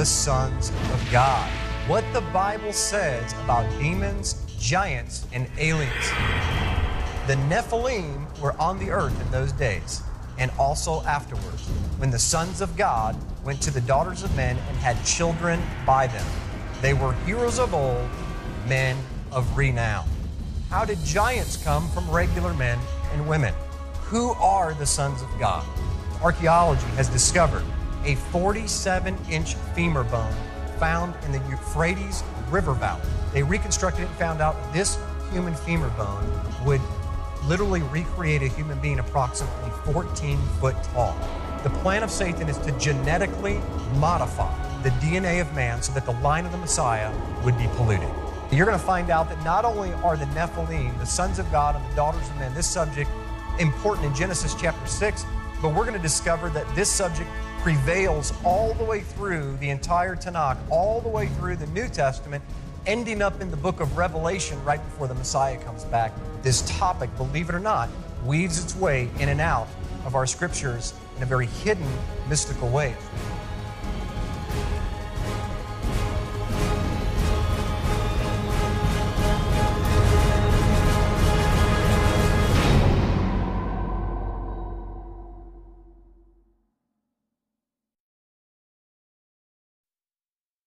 the sons of God. What the Bible says about demons, giants, and aliens. The Nephilim were on the earth in those days and also afterwards when the sons of God went to the daughters of men and had children by them. They were heroes of old, men of renown. How did giants come from regular men and women? Who are the sons of God? Archaeology has discovered a 47 inch femur bone found in the Euphrates River Valley. They reconstructed it and found out this human femur bone would literally recreate a human being approximately 14 foot tall. The plan of Satan is to genetically modify the DNA of man so that the line of the Messiah would be polluted. You're going to find out that not only are the Nephilim, the sons of God and the daughters of men, this subject important in Genesis chapter 6, but we're going to discover that this subject prevails all the way through the entire Tanakh, all the way through the New Testament, ending up in the book of Revelation right before the Messiah comes back. This topic, believe it or not, weaves its way in and out of our scriptures in a very hidden, mystical way.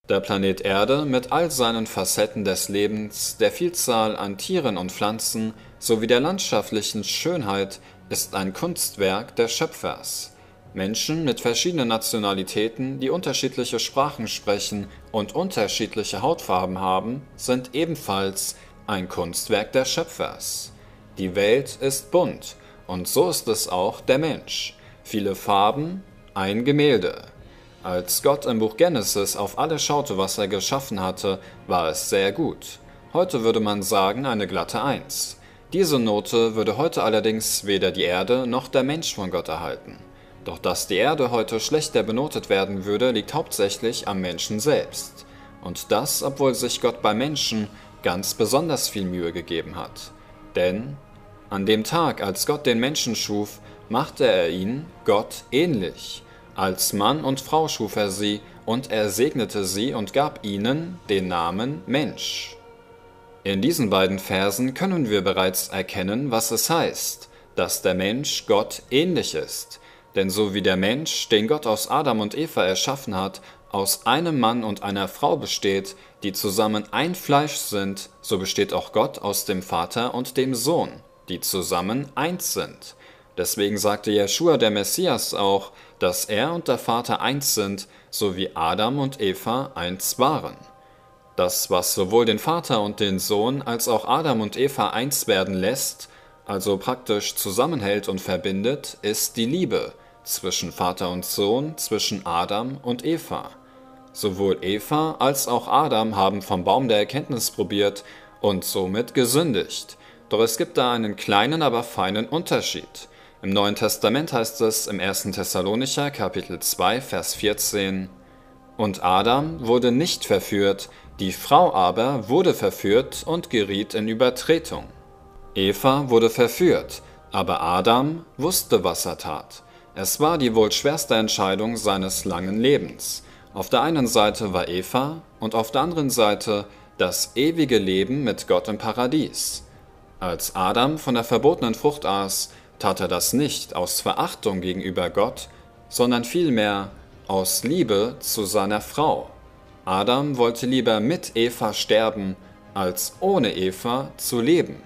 Der Planet Erde mit all seinen Facetten des Lebens, der Vielzahl an Tieren und Pflanzen sowie der landschaftlichen Schönheit ist ein Kunstwerk des Schöpfers. Menschen mit verschiedenen Nationalitäten, die unterschiedliche Sprachen sprechen und unterschiedliche Hautfarben haben, sind ebenfalls ein Kunstwerk des Schöpfers. Die Welt ist bunt und so ist es auch der Mensch. Viele Farben, ein Gemälde. Als Gott im Buch Genesis auf alles schaute, was er geschaffen hatte, war es sehr gut. Heute würde man sagen eine glatte Eins. Diese Note würde heute allerdings weder die Erde noch der Mensch von Gott erhalten. Doch dass die Erde heute schlechter benotet werden würde, liegt hauptsächlich am Menschen selbst. Und das, obwohl sich Gott bei Menschen ganz besonders viel Mühe gegeben hat. Denn an dem Tag, als Gott den Menschen schuf, machte er ihn Gott ähnlich. Als Mann und Frau schuf er sie, und er segnete sie und gab ihnen den Namen Mensch. In diesen beiden Versen können wir bereits erkennen, was es heißt, dass der Mensch Gott ähnlich ist. Denn so wie der Mensch, den Gott aus Adam und Eva erschaffen hat, aus einem Mann und einer Frau besteht, die zusammen ein Fleisch sind, so besteht auch Gott aus dem Vater und dem Sohn, die zusammen eins sind. Deswegen sagte Jeschua der Messias auch, dass er und der Vater eins sind, so wie Adam und Eva eins waren. Das, was sowohl den Vater und den Sohn als auch Adam und Eva eins werden lässt, also praktisch zusammenhält und verbindet, ist die Liebe zwischen Vater und Sohn, zwischen Adam und Eva. Sowohl Eva als auch Adam haben vom Baum der Erkenntnis probiert und somit gesündigt. Doch es gibt da einen kleinen, aber feinen Unterschied. Im Neuen Testament heißt es im 1. Thessalonicher Kapitel 2 Vers 14 Und Adam wurde nicht verführt, die Frau aber wurde verführt und geriet in Übertretung. Eva wurde verführt, aber Adam wusste, was er tat. Es war die wohl schwerste Entscheidung seines langen Lebens. Auf der einen Seite war Eva und auf der anderen Seite das ewige Leben mit Gott im Paradies. Als Adam von der verbotenen Frucht aß, tat er das nicht aus Verachtung gegenüber Gott, sondern vielmehr aus Liebe zu seiner Frau. Adam wollte lieber mit Eva sterben, als ohne Eva zu leben.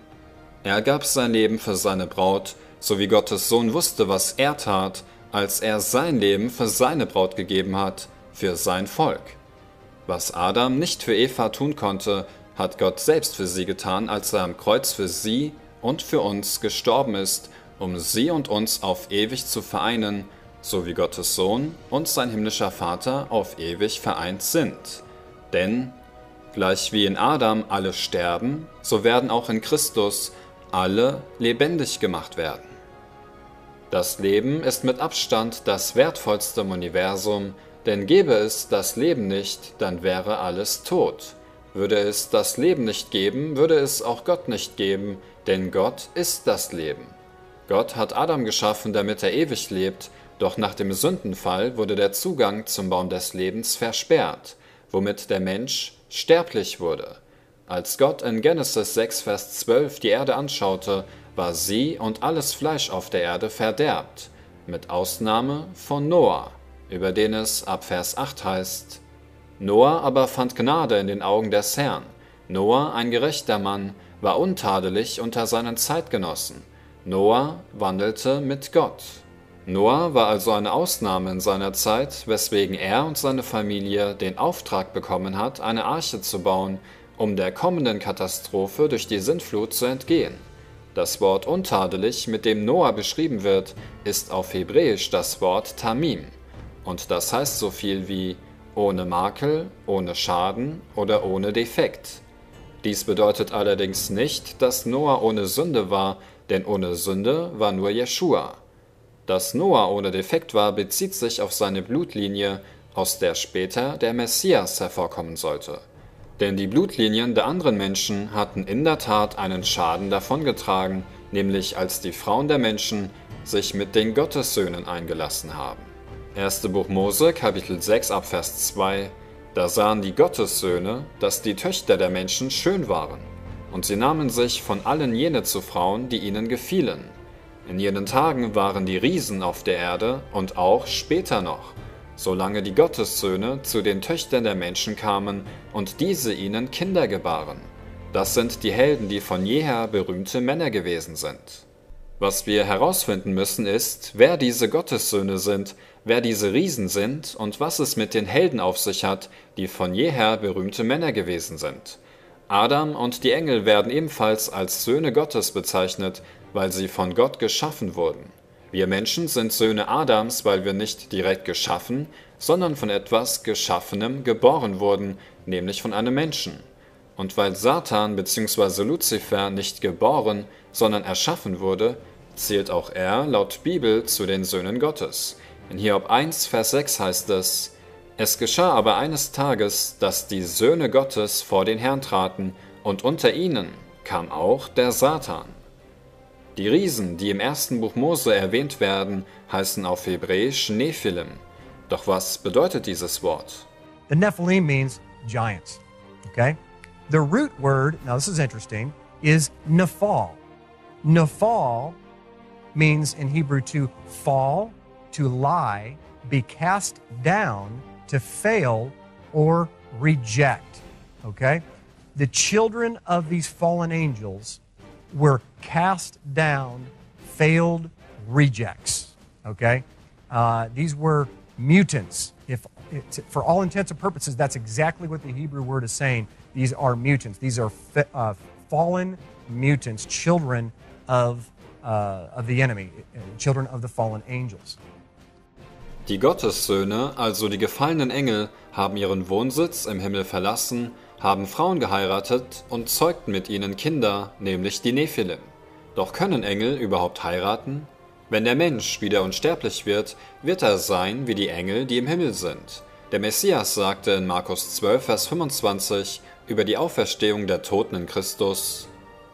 Er gab sein Leben für seine Braut, so wie Gottes Sohn wusste, was er tat, als er sein Leben für seine Braut gegeben hat, für sein Volk. Was Adam nicht für Eva tun konnte, hat Gott selbst für sie getan, als er am Kreuz für sie und für uns gestorben ist um sie und uns auf ewig zu vereinen, so wie Gottes Sohn und sein himmlischer Vater auf ewig vereint sind. Denn, gleich wie in Adam alle sterben, so werden auch in Christus alle lebendig gemacht werden. Das Leben ist mit Abstand das wertvollste im Universum, denn gäbe es das Leben nicht, dann wäre alles tot. Würde es das Leben nicht geben, würde es auch Gott nicht geben, denn Gott ist das Leben. Gott hat Adam geschaffen, damit er ewig lebt, Doch nach dem Sündenfall wurde der Zugang zum Baum des Lebens versperrt, womit der Mensch sterblich wurde. Als Gott in Genesis 6, Vers 12 die Erde anschaute, war sie und alles Fleisch auf der Erde verderbt, mit Ausnahme von Noah, über den es ab Vers 8 heißt, Noah aber fand Gnade in den Augen des Herrn. Noah, ein gerechter Mann, war untadelig unter seinen Zeitgenossen. Noah wandelte mit Gott. Noah war also eine Ausnahme in seiner Zeit, weswegen er und seine Familie den Auftrag bekommen hat, eine Arche zu bauen, um der kommenden Katastrophe durch die Sintflut zu entgehen. Das Wort untadelig, mit dem Noah beschrieben wird, ist auf Hebräisch das Wort Tamim, und das heißt so viel wie ohne Makel, ohne Schaden oder ohne Defekt. Dies bedeutet allerdings nicht, dass Noah ohne Sünde war, denn ohne Sünde war nur Jeschua. Dass Noah ohne Defekt war, bezieht sich auf seine Blutlinie, aus der später der Messias hervorkommen sollte. Denn die Blutlinien der anderen Menschen hatten in der Tat einen Schaden davongetragen, nämlich als die Frauen der Menschen sich mit den Gottessöhnen eingelassen haben. 1. Buch Mose, Kapitel 6, Abvers 2 Da sahen die Gottessöhne, dass die Töchter der Menschen schön waren, und sie nahmen sich von allen jene zu Frauen, die ihnen gefielen. In jenen Tagen waren die Riesen auf der Erde und auch später noch, solange die Gottessöhne zu den Töchtern der Menschen kamen und diese ihnen Kinder gebaren. Das sind die Helden, die von jeher berühmte Männer gewesen sind. Was wir herausfinden müssen ist, wer diese Gottessöhne sind, wer diese Riesen sind und was es mit den Helden auf sich hat, die von jeher berühmte Männer gewesen sind. Adam und die Engel werden ebenfalls als Söhne Gottes bezeichnet, weil sie von Gott geschaffen wurden. Wir Menschen sind Söhne Adams, weil wir nicht direkt geschaffen, sondern von etwas Geschaffenem geboren wurden, nämlich von einem Menschen. Und weil Satan bzw. Luzifer nicht geboren, sondern erschaffen wurde, zählt auch er laut Bibel zu den Söhnen Gottes. In Hiob 1, Vers 6 heißt es, Es geschah aber eines Tages, dass die Söhne Gottes vor den Herrn traten, und unter ihnen kam auch der Satan. Die Riesen, die im ersten Buch Mose erwähnt werden, heißen auf Hebräisch Nephilim. Doch was bedeutet dieses Wort? The Nephilim means giants. Okay? The root word, now this is interesting, is Nephal. Nephal means in Hebrew to fall, to lie, be cast down, to fail, or reject. Okay? The children of these fallen angels were cast down, failed rejects. Okay? Uh, these were mutants. If, for all intents and purposes, that's exactly what the Hebrew word is saying. These are mutants. These are uh, fallen mutants, children of, uh, of the enemy, children of the fallen angels. Die Gottessöhne, also die gefallenen Engel, haben ihren Wohnsitz im Himmel verlassen, haben Frauen geheiratet und zeugten mit ihnen Kinder, nämlich die Nephilim. Doch können Engel überhaupt heiraten? Wenn der Mensch wieder unsterblich wird, wird er sein wie die Engel, die im Himmel sind. Der Messias sagte in Markus 12, Vers 25, über die Auferstehung der Toten in Christus.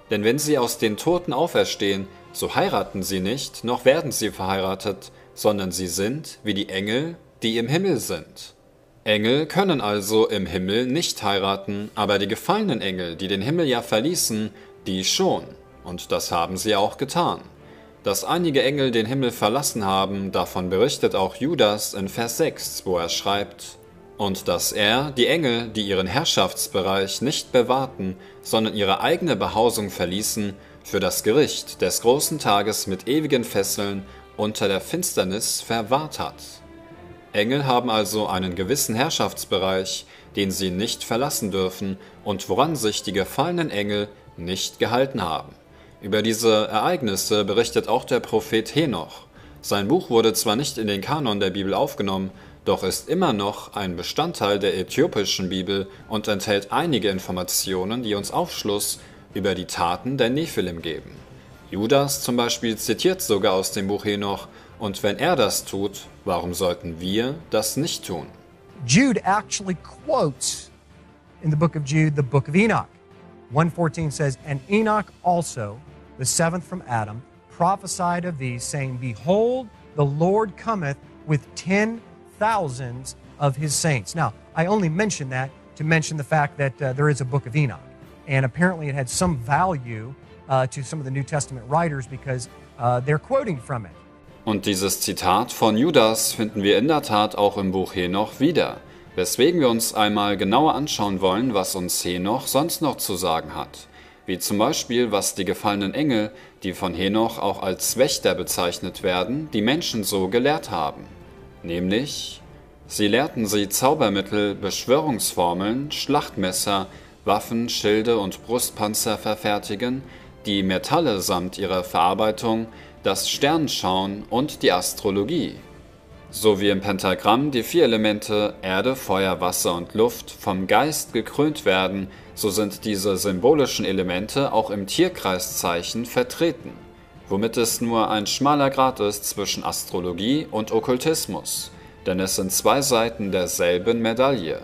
Denn wenn sie aus den Toten auferstehen, so heiraten sie nicht, noch werden sie verheiratet, sondern sie sind wie die Engel, die im Himmel sind. Engel können also im Himmel nicht heiraten, aber die gefallenen Engel, die den Himmel ja verließen, die schon, und das haben sie auch getan. Dass einige Engel den Himmel verlassen haben, davon berichtet auch Judas in Vers 6, wo er schreibt, und dass er die Engel, die ihren Herrschaftsbereich nicht bewahrten, sondern ihre eigene Behausung verließen, für das Gericht des großen Tages mit ewigen Fesseln unter der Finsternis verwahrt hat. Engel haben also einen gewissen Herrschaftsbereich, den sie nicht verlassen dürfen und woran sich die gefallenen Engel nicht gehalten haben. Über diese Ereignisse berichtet auch der Prophet Henoch. Sein Buch wurde zwar nicht in den Kanon der Bibel aufgenommen, doch ist immer noch ein Bestandteil der äthiopischen Bibel und enthält einige Informationen, die uns Aufschluss über die Taten der Nephilim geben. Judas zum Beispiel zitiert sogar aus dem Buch Henoch, und wenn er das tut, warum sollten wir das nicht tun? Jude actually quotes in the book of Jude the book of Enoch. 114 says, And Enoch also, the seventh from Adam, prophesied of these, saying, Behold, the Lord cometh with ten thousands of his saints. Now, I only mention that to mention the fact that uh, there is a book of Enoch. And apparently it had some value to some of the New Testament writers because uh, they're quoting from it. Und dieses Zitat von Judas finden wir in der Tat auch im Buch Henoch wieder, weswegen wir uns einmal genauer anschauen wollen, was uns Henoch sonst noch zu sagen hat. Wie zum Beispiel, was die gefallenen Engel, die von Henoch auch als Wächter bezeichnet werden, die Menschen so gelehrt haben. Nämlich, sie lehrten sie Zaubermittel, Beschwörungsformeln, Schlachtmesser, Waffen, Schilde und Brustpanzer verfertigen, die Metalle samt ihrer Verarbeitung, das Sternenschauen und die Astrologie. So wie im Pentagramm die vier Elemente Erde, Feuer, Wasser und Luft vom Geist gekrönt werden, so sind diese symbolischen Elemente auch im Tierkreiszeichen vertreten, womit es nur ein schmaler Grad ist zwischen Astrologie und Okkultismus, denn es sind zwei Seiten derselben Medaille.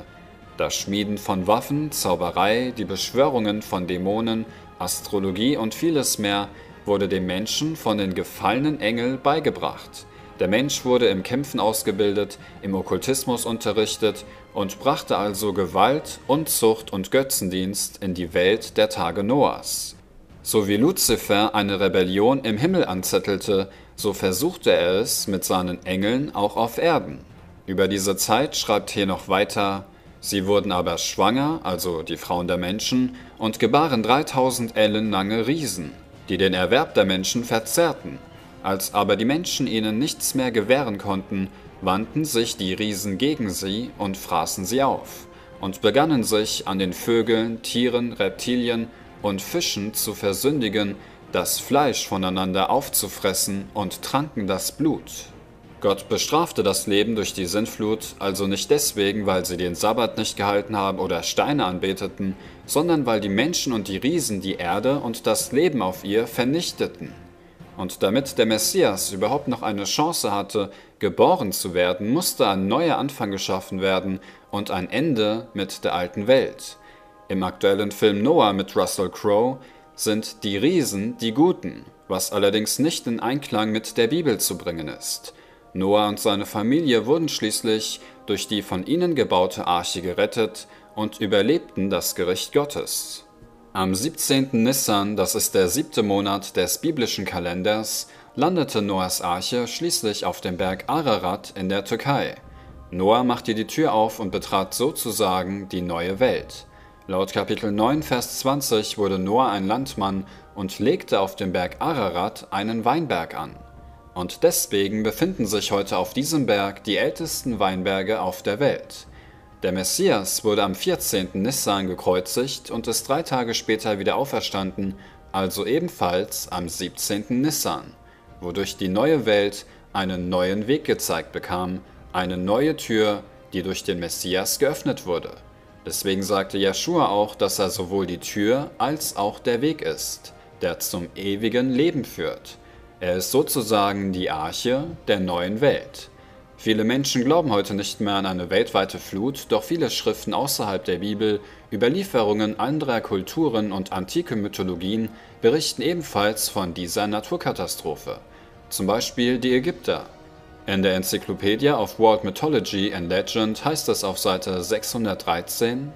Das Schmieden von Waffen, Zauberei, die Beschwörungen von Dämonen, Astrologie und vieles mehr wurde dem Menschen von den gefallenen Engeln beigebracht. Der Mensch wurde im Kämpfen ausgebildet, im Okkultismus unterrichtet und brachte also Gewalt, Unzucht und Götzendienst in die Welt der Tage Noahs. So wie Luzifer eine Rebellion im Himmel anzettelte, so versuchte er es mit seinen Engeln auch auf Erden. Über diese Zeit schreibt Henoch weiter, Sie wurden aber schwanger, also die Frauen der Menschen, und gebaren 3000 Ellen lange Riesen, die den Erwerb der Menschen verzerrten. Als aber die Menschen ihnen nichts mehr gewähren konnten, wandten sich die Riesen gegen sie und fraßen sie auf, und begannen sich an den Vögeln, Tieren, Reptilien und Fischen zu versündigen, das Fleisch voneinander aufzufressen und tranken das Blut. Gott bestrafte das Leben durch die Sintflut also nicht deswegen, weil sie den Sabbat nicht gehalten haben oder Steine anbeteten, sondern weil die Menschen und die Riesen die Erde und das Leben auf ihr vernichteten. Und damit der Messias überhaupt noch eine Chance hatte, geboren zu werden, musste ein neuer Anfang geschaffen werden und ein Ende mit der alten Welt. Im aktuellen Film Noah mit Russell Crowe sind die Riesen die Guten, was allerdings nicht in Einklang mit der Bibel zu bringen ist. Noah und seine Familie wurden schließlich durch die von ihnen gebaute Arche gerettet und überlebten das Gericht Gottes. Am 17. Nissan, das ist der siebte Monat des biblischen Kalenders, landete Noahs Arche schließlich auf dem Berg Ararat in der Türkei. Noah machte die Tür auf und betrat sozusagen die neue Welt. Laut Kapitel 9, Vers 20 wurde Noah ein Landmann und legte auf dem Berg Ararat einen Weinberg an. Und deswegen befinden sich heute auf diesem Berg die ältesten Weinberge auf der Welt. Der Messias wurde am 14. Nissan gekreuzigt und ist drei Tage später wieder auferstanden, also ebenfalls am 17. Nissan, wodurch die neue Welt einen neuen Weg gezeigt bekam, eine neue Tür, die durch den Messias geöffnet wurde. Deswegen sagte Jeschua auch, dass er sowohl die Tür als auch der Weg ist, der zum ewigen Leben führt. Er ist sozusagen die Arche der neuen Welt. Viele Menschen glauben heute nicht mehr an eine weltweite Flut, doch viele Schriften außerhalb der Bibel, Überlieferungen anderer Kulturen und antike Mythologien berichten ebenfalls von dieser Naturkatastrophe. Zum Beispiel die Ägypter. In der Enzyklopädie of World Mythology and Legend heißt es auf Seite 613,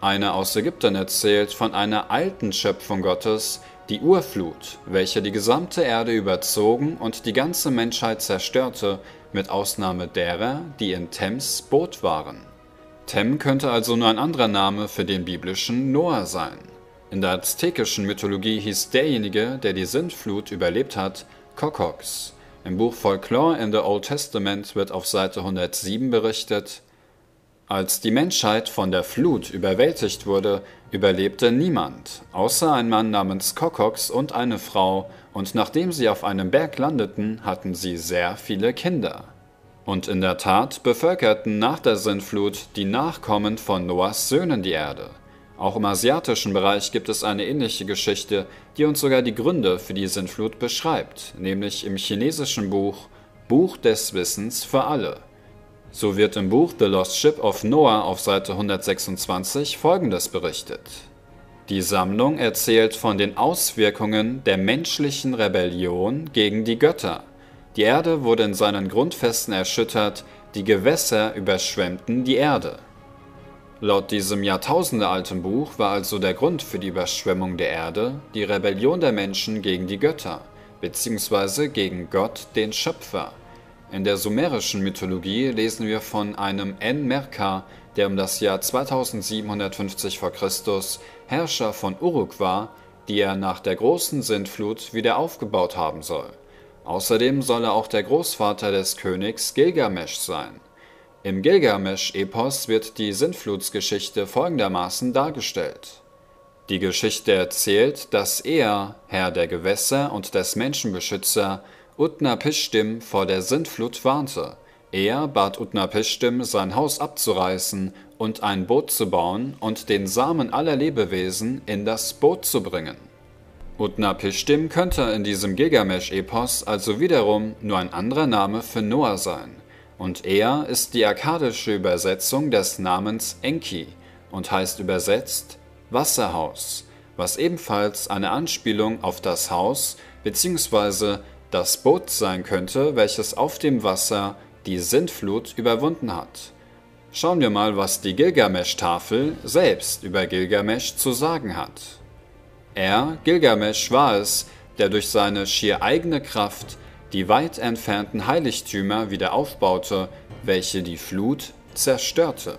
einer aus Ägypten erzählt von einer alten Schöpfung Gottes, die Urflut, welche die gesamte Erde überzogen und die ganze Menschheit zerstörte, mit Ausnahme derer, die in Thems Boot waren. Tem könnte also nur ein anderer Name für den biblischen Noah sein. In der aztekischen Mythologie hieß derjenige, der die Sintflut überlebt hat, Kokox. Im Buch Folklore in the Old Testament wird auf Seite 107 berichtet, als die Menschheit von der Flut überwältigt wurde, überlebte niemand, außer ein Mann namens Kokox und eine Frau, und nachdem sie auf einem Berg landeten, hatten sie sehr viele Kinder. Und in der Tat bevölkerten nach der Sintflut die Nachkommen von Noahs Söhnen die Erde. Auch im asiatischen Bereich gibt es eine ähnliche Geschichte, die uns sogar die Gründe für die Sintflut beschreibt, nämlich im chinesischen Buch Buch des Wissens für alle. So wird im Buch The Lost Ship of Noah auf Seite 126 folgendes berichtet. Die Sammlung erzählt von den Auswirkungen der menschlichen Rebellion gegen die Götter. Die Erde wurde in seinen Grundfesten erschüttert, die Gewässer überschwemmten die Erde. Laut diesem jahrtausendealten Buch war also der Grund für die Überschwemmung der Erde die Rebellion der Menschen gegen die Götter, beziehungsweise gegen Gott, den Schöpfer. In der sumerischen Mythologie lesen wir von einem En-Merka, der um das Jahr 2750 v. Chr. Herrscher von Uruk war, die er nach der großen Sintflut wieder aufgebaut haben soll. Außerdem soll er auch der Großvater des Königs Gilgamesch sein. Im Gilgamesch-Epos wird die Sintflutsgeschichte folgendermaßen dargestellt: Die Geschichte erzählt, dass er, Herr der Gewässer und des Menschenbeschützer, Utnapishtim vor der Sintflut warnte. Er bat Utnapishtim, sein Haus abzureißen und ein Boot zu bauen und den Samen aller Lebewesen in das Boot zu bringen. Utnapishtim könnte in diesem Gilgamesch-Epos also wiederum nur ein anderer Name für Noah sein und er ist die akkadische Übersetzung des Namens Enki und heißt übersetzt Wasserhaus, was ebenfalls eine Anspielung auf das Haus bzw. das Boot sein könnte, welches auf dem Wasser die Sintflut überwunden hat. Schauen wir mal, was die Gilgamesch-Tafel selbst über Gilgamesch zu sagen hat. Er, Gilgamesch, war es, der durch seine schier eigene Kraft die weit entfernten Heiligtümer wieder aufbaute, welche die Flut zerstörte.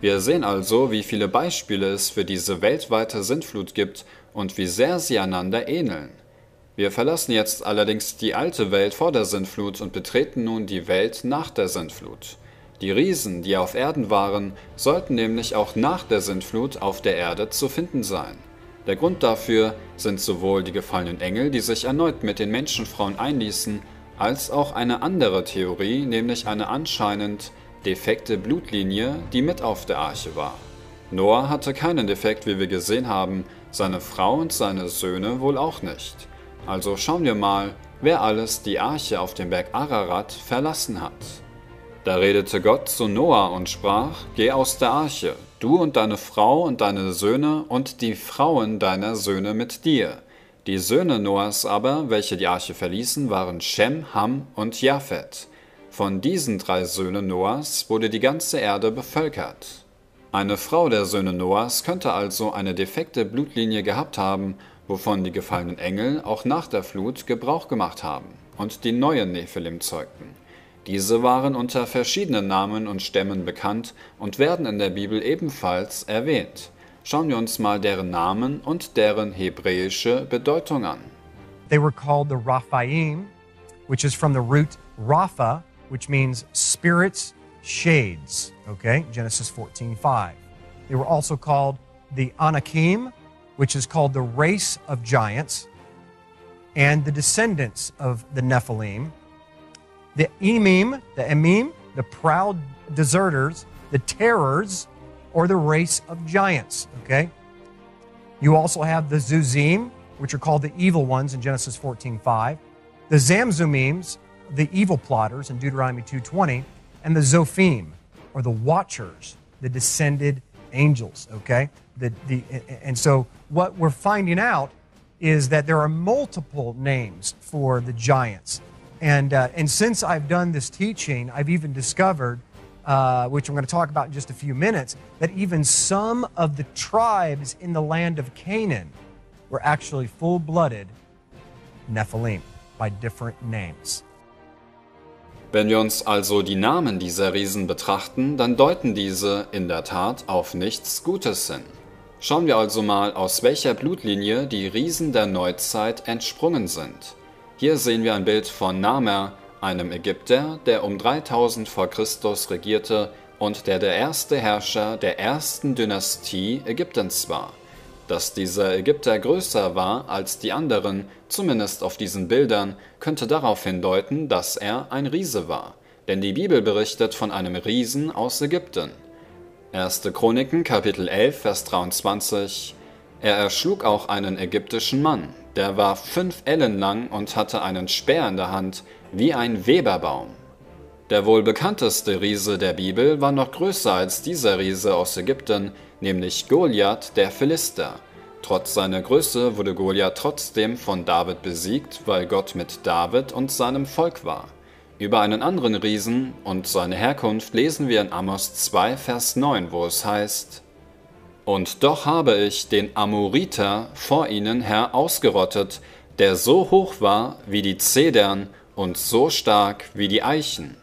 Wir sehen also, wie viele Beispiele es für diese weltweite Sintflut gibt und wie sehr sie einander ähneln. Wir verlassen jetzt allerdings die alte Welt vor der Sintflut und betreten nun die Welt nach der Sintflut. Die Riesen, die auf Erden waren, sollten nämlich auch nach der Sintflut auf der Erde zu finden sein. Der Grund dafür sind sowohl die gefallenen Engel, die sich erneut mit den Menschenfrauen einließen, als auch eine andere Theorie, nämlich eine anscheinend defekte Blutlinie, die mit auf der Arche war. Noah hatte keinen Defekt, wie wir gesehen haben, seine Frau und seine Söhne wohl auch nicht. Also schauen wir mal, wer alles die Arche auf dem Berg Ararat verlassen hat. Da redete Gott zu Noah und sprach: Geh aus der Arche, du und deine Frau und deine Söhne und die Frauen deiner Söhne mit dir. Die Söhne Noahs aber, welche die Arche verließen, waren Shem, Ham und Japhet. Von diesen drei Söhnen Noahs wurde die ganze Erde bevölkert. Eine Frau der Söhne Noahs könnte also eine defekte Blutlinie gehabt haben, wovon die gefallenen Engel auch nach der Flut Gebrauch gemacht haben und die neuen Nephilim zeugten. Diese waren unter verschiedenen Namen und Stämmen bekannt und werden in der Bibel ebenfalls erwähnt. Schauen wir uns mal deren Namen und deren hebräische Bedeutung an. They were called the Raphaim, which is from the root Rapha, which means spirits, shades. Okay, Genesis 14:5. They were also called the Anakim, which is called the race of giants, and the descendants of the Nephilim, the Emim, the Emim, the proud deserters, the terrors, or the race of giants. Okay? You also have the Zuzim, which are called the evil ones in Genesis 14:5, the Zamzumims, the evil plotters in Deuteronomy 2:20, and the Zophim, or the watchers, the descended angels. Okay? The, the, and so what we're finding out is that there are multiple names for the giants. And, uh, and since I've done this teaching, I've even discovered, uh, which I'm going to talk about in just a few minutes, that even some of the tribes in the land of Canaan were actually full blooded Nephilim by different names. Wenn wir uns also die Namen dieser Riesen betrachten, dann deuten diese in der Tat auf nichts Gutes hin. Schauen wir also mal, aus welcher Blutlinie die Riesen der Neuzeit entsprungen sind. Hier sehen wir ein Bild von Namer, einem Ägypter, der um 3000 v. Chr. regierte und der der erste Herrscher der ersten Dynastie Ägyptens war. Dass dieser Ägypter größer war als die anderen, zumindest auf diesen Bildern, könnte darauf hindeuten, dass er ein Riese war, denn die Bibel berichtet von einem Riesen aus Ägypten. 1. Chroniken Kapitel 11 Vers 23 Er erschlug auch einen ägyptischen Mann, der war fünf Ellen lang und hatte einen Speer in der Hand, wie ein Weberbaum. Der wohl bekannteste Riese der Bibel war noch größer als dieser Riese aus Ägypten, nämlich Goliath der Philister. Trotz seiner Größe wurde Goliath trotzdem von David besiegt, weil Gott mit David und seinem Volk war. Über einen anderen Riesen und seine Herkunft lesen wir in Amos 2, Vers 9, wo es heißt, Und doch habe ich den Amoriter vor ihnen her ausgerottet, der so hoch war wie die Zedern und so stark wie die Eichen.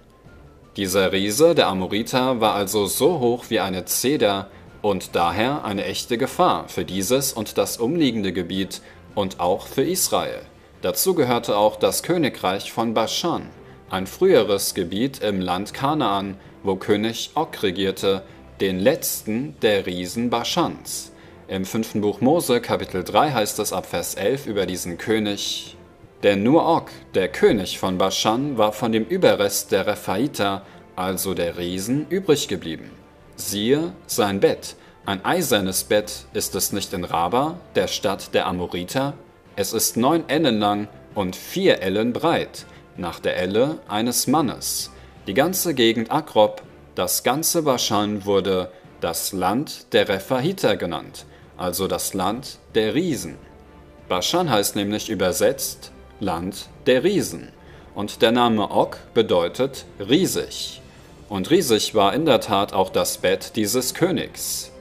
Dieser Riese, der Amoriter, war also so hoch wie eine Zeder und daher eine echte Gefahr für dieses und das umliegende Gebiet und auch für Israel. Dazu gehörte auch das Königreich von Baschan, ein früheres Gebiet im Land Kanaan, wo König Og regierte, den letzten der Riesen Baschans. Im fünften Buch Mose, Kapitel 3, heißt es ab Vers 11 über diesen König: Denn nur Og, der König von Baschan, war von dem Überrest der Rephaiter, also der Riesen, übrig geblieben. Siehe sein Bett, ein eisernes Bett ist es nicht in Raba, der Stadt der Amoriter? Es ist neun Ellen lang und vier Ellen breit, nach der Elle eines Mannes. Die ganze Gegend Akrob, das ganze Baschan wurde das Land der Rephahiter genannt also das Land der Riesen. Baschan heißt nämlich übersetzt Land der Riesen und der Name Og bedeutet riesig. Und riesig war in der Tat auch das Bett dieses Königs.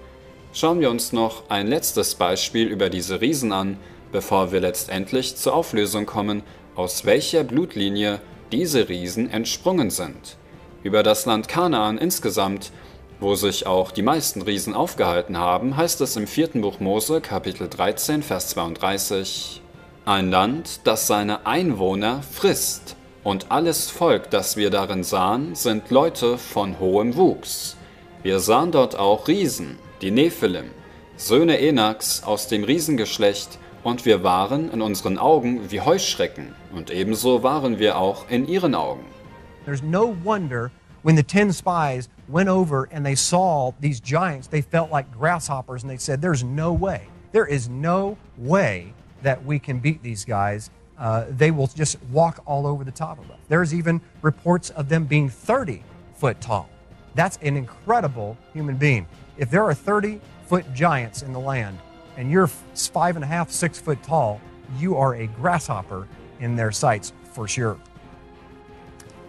Schauen wir uns noch ein letztes Beispiel über diese Riesen an, bevor wir letztendlich zur Auflösung kommen, aus welcher Blutlinie diese Riesen entsprungen sind. Über das Land Kanaan insgesamt wo sich auch die meisten Riesen aufgehalten haben, heißt es im vierten Buch Mose, Kapitel 13, Vers 32, ein Land, das seine Einwohner frisst, und alles Volk, das wir darin sahen, sind Leute von hohem Wuchs. Wir sahen dort auch Riesen, die Nephilim, Söhne Enaks aus dem Riesengeschlecht, und wir waren in unseren Augen wie Heuschrecken, und ebenso waren wir auch in ihren Augen. There's no wonder when the 10 spies went over and they saw these giants, they felt like grasshoppers and they said, There's no way. There is no way that we can beat these guys. Uh, they will just walk all over the top of us. There's even reports of them being 30 foot tall. That's an incredible human being. If there are 30 foot giants in the land and you're five and a half, six foot tall, you are a grasshopper in their sights for sure.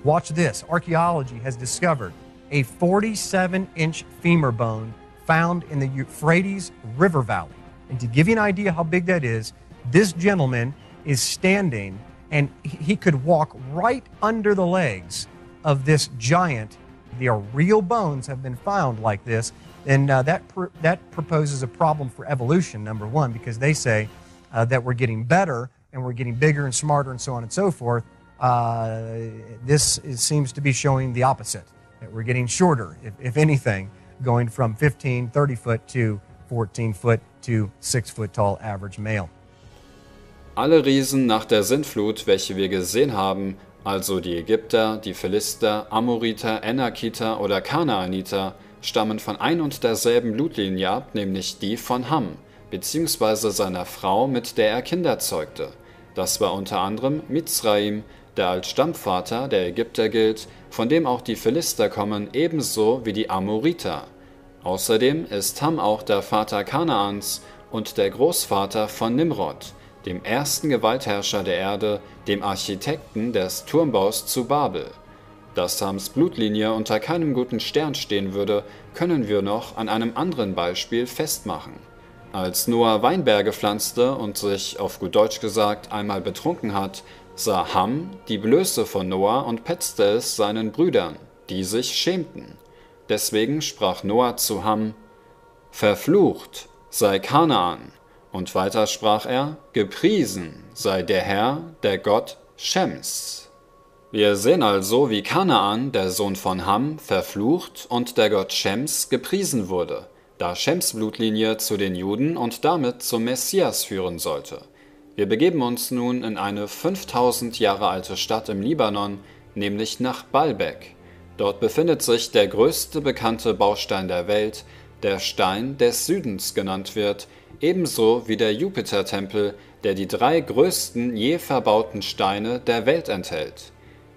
Watch this. Archaeology has discovered a 47 inch femur bone found in the Euphrates River Valley. And to give you an idea how big that is, this gentleman is standing and he could walk right under the legs of this giant. The real bones have been found like this, and uh, that pr- that proposes a problem for evolution. Number one, because they say uh, that we're getting better and we're getting bigger and smarter and so on and so forth. Uh, this is, seems to be showing the opposite that we're getting shorter, if, if anything, going from 15, 30 foot to 14 foot to 6 foot tall average male. Alle Riesen nach der Sintflut, welche wir gesehen haben, also die Ägypter, die Philister, Amoriter, Enakiter oder Kanaaniter, stammen von ein und derselben Blutlinie ab, nämlich die von Ham, beziehungsweise seiner Frau, mit der er Kinder zeugte. Das war unter anderem Mizraim, der als Stammvater der Ägypter gilt, von dem auch die Philister kommen, ebenso wie die Amoriter. Außerdem ist Ham auch der Vater Kanaans und der Großvater von Nimrod, dem ersten Gewaltherrscher der Erde, dem Architekten des Turmbaus zu Babel. Dass Hams Blutlinie unter keinem guten Stern stehen würde, können wir noch an einem anderen Beispiel festmachen. Als Noah Weinberge pflanzte und sich auf gut Deutsch gesagt einmal betrunken hat, sah Ham die Blöße von Noah und petzte es seinen Brüdern, die sich schämten. Deswegen sprach Noah zu Ham: Verflucht sei Kanaan. Und weiter sprach er: Gepriesen sei der Herr, der Gott Shems. Wir sehen also, wie Kanaan, der Sohn von Ham, verflucht und der Gott Shems gepriesen wurde, da Shems Blutlinie zu den Juden und damit zum Messias führen sollte. Wir begeben uns nun in eine 5000 Jahre alte Stadt im Libanon, nämlich nach Baalbek. Dort befindet sich der größte bekannte Baustein der Welt, der Stein des Südens genannt wird, ebenso wie der Jupitertempel, der die drei größten je verbauten Steine der Welt enthält.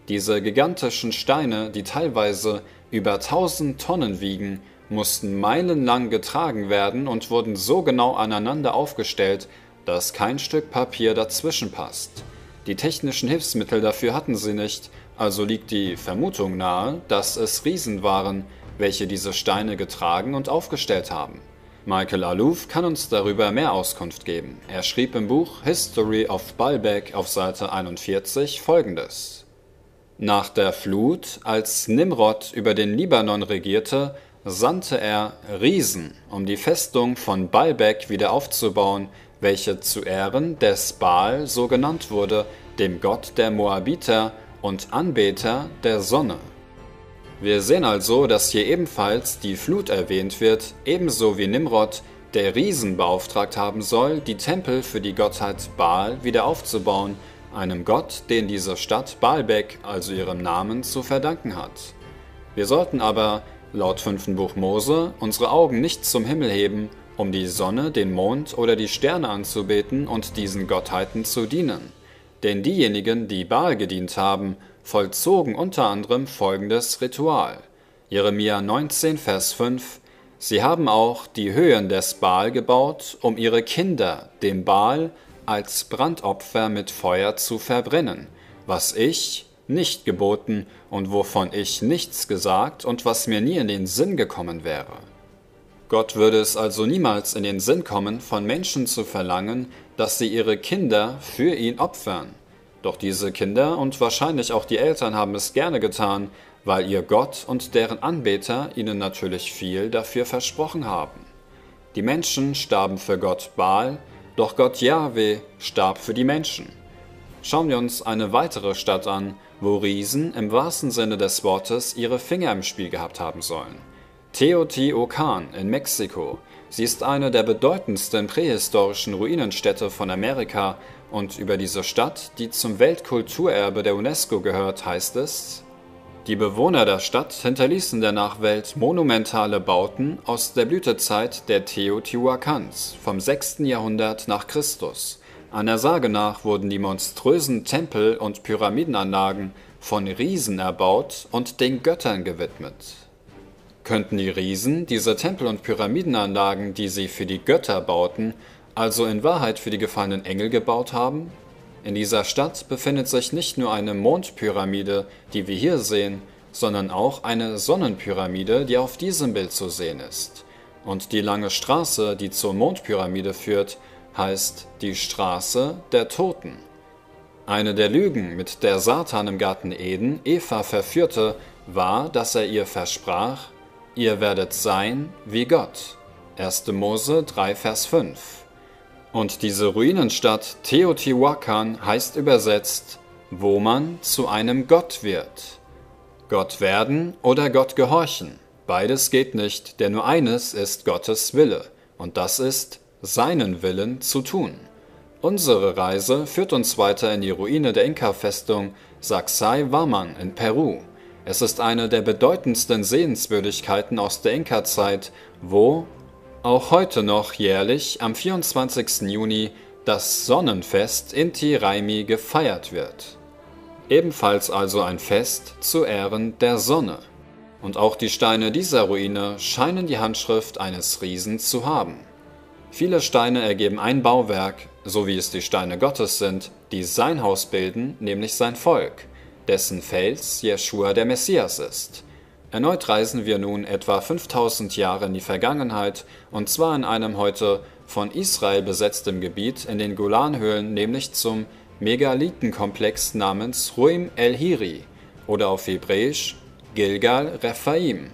Diese gigantischen Steine, die teilweise über 1000 Tonnen wiegen, mussten meilenlang getragen werden und wurden so genau aneinander aufgestellt, dass kein Stück Papier dazwischen passt. Die technischen Hilfsmittel dafür hatten sie nicht, also liegt die Vermutung nahe, dass es Riesen waren, welche diese Steine getragen und aufgestellt haben. Michael Alouf kann uns darüber mehr Auskunft geben. Er schrieb im Buch History of Baalbek auf Seite 41 folgendes. Nach der Flut, als Nimrod über den Libanon regierte, sandte er Riesen, um die Festung von Baalbek wieder aufzubauen, welche zu Ehren des Baal so genannt wurde, dem Gott der Moabiter und Anbeter der Sonne. Wir sehen also, dass hier ebenfalls die Flut erwähnt wird, ebenso wie Nimrod, der Riesen beauftragt haben soll, die Tempel für die Gottheit Baal wieder aufzubauen, einem Gott, den diese Stadt Baalbek, also ihrem Namen, zu verdanken hat. Wir sollten aber, laut 5. Buch Mose, unsere Augen nicht zum Himmel heben, um die Sonne, den Mond oder die Sterne anzubeten und diesen Gottheiten zu dienen. Denn diejenigen, die Baal gedient haben, vollzogen unter anderem folgendes Ritual. Jeremia 19, Vers 5 Sie haben auch die Höhen des Baal gebaut, um ihre Kinder dem Baal als Brandopfer mit Feuer zu verbrennen, was ich nicht geboten und wovon ich nichts gesagt und was mir nie in den Sinn gekommen wäre. Gott würde es also niemals in den Sinn kommen, von Menschen zu verlangen, dass sie ihre Kinder für ihn opfern. Doch diese Kinder und wahrscheinlich auch die Eltern haben es gerne getan, weil ihr Gott und deren Anbeter ihnen natürlich viel dafür versprochen haben. Die Menschen starben für Gott Baal, doch Gott Yahweh starb für die Menschen. Schauen wir uns eine weitere Stadt an, wo Riesen im wahrsten Sinne des Wortes ihre Finger im Spiel gehabt haben sollen. Teotihuacan in Mexiko. Sie ist eine der bedeutendsten prähistorischen Ruinenstädte von Amerika und über diese Stadt, die zum Weltkulturerbe der UNESCO gehört, heißt es, die Bewohner der Stadt hinterließen der Nachwelt monumentale Bauten aus der Blütezeit der Teotihuacans vom 6. Jahrhundert nach Christus. An der Sage nach wurden die monströsen Tempel und Pyramidenanlagen von Riesen erbaut und den Göttern gewidmet. Könnten die Riesen diese Tempel und Pyramidenanlagen, die sie für die Götter bauten, also in Wahrheit für die gefallenen Engel gebaut haben? In dieser Stadt befindet sich nicht nur eine Mondpyramide, die wir hier sehen, sondern auch eine Sonnenpyramide, die auf diesem Bild zu sehen ist. Und die lange Straße, die zur Mondpyramide führt, heißt die Straße der Toten. Eine der Lügen, mit der Satan im Garten Eden Eva verführte, war, dass er ihr versprach, ihr werdet sein wie Gott. 1. Mose 3, Vers 5. Und diese Ruinenstadt Teotihuacan heißt übersetzt, wo man zu einem Gott wird. Gott werden oder Gott gehorchen. Beides geht nicht, denn nur eines ist Gottes Wille, und das ist, seinen Willen zu tun. Unsere Reise führt uns weiter in die Ruine der Inka-Festung Sacsay-Huaman in Peru. Es ist eine der bedeutendsten Sehenswürdigkeiten aus der Inka-Zeit, wo auch heute noch jährlich am 24. Juni das Sonnenfest Inti Raimi gefeiert wird. Ebenfalls also ein Fest zu Ehren der Sonne. Und auch die Steine dieser Ruine scheinen die Handschrift eines Riesen zu haben. Viele Steine ergeben ein Bauwerk, so wie es die Steine Gottes sind, die sein Haus bilden, nämlich sein Volk, dessen Fels Jeschua der Messias ist. Erneut reisen wir nun etwa 5000 Jahre in die Vergangenheit, und zwar in einem heute von Israel besetztem Gebiet in den Golanhöhlen, nämlich zum Megalithenkomplex namens Ruim el-Hiri oder auf Hebräisch Gilgal Rephaim.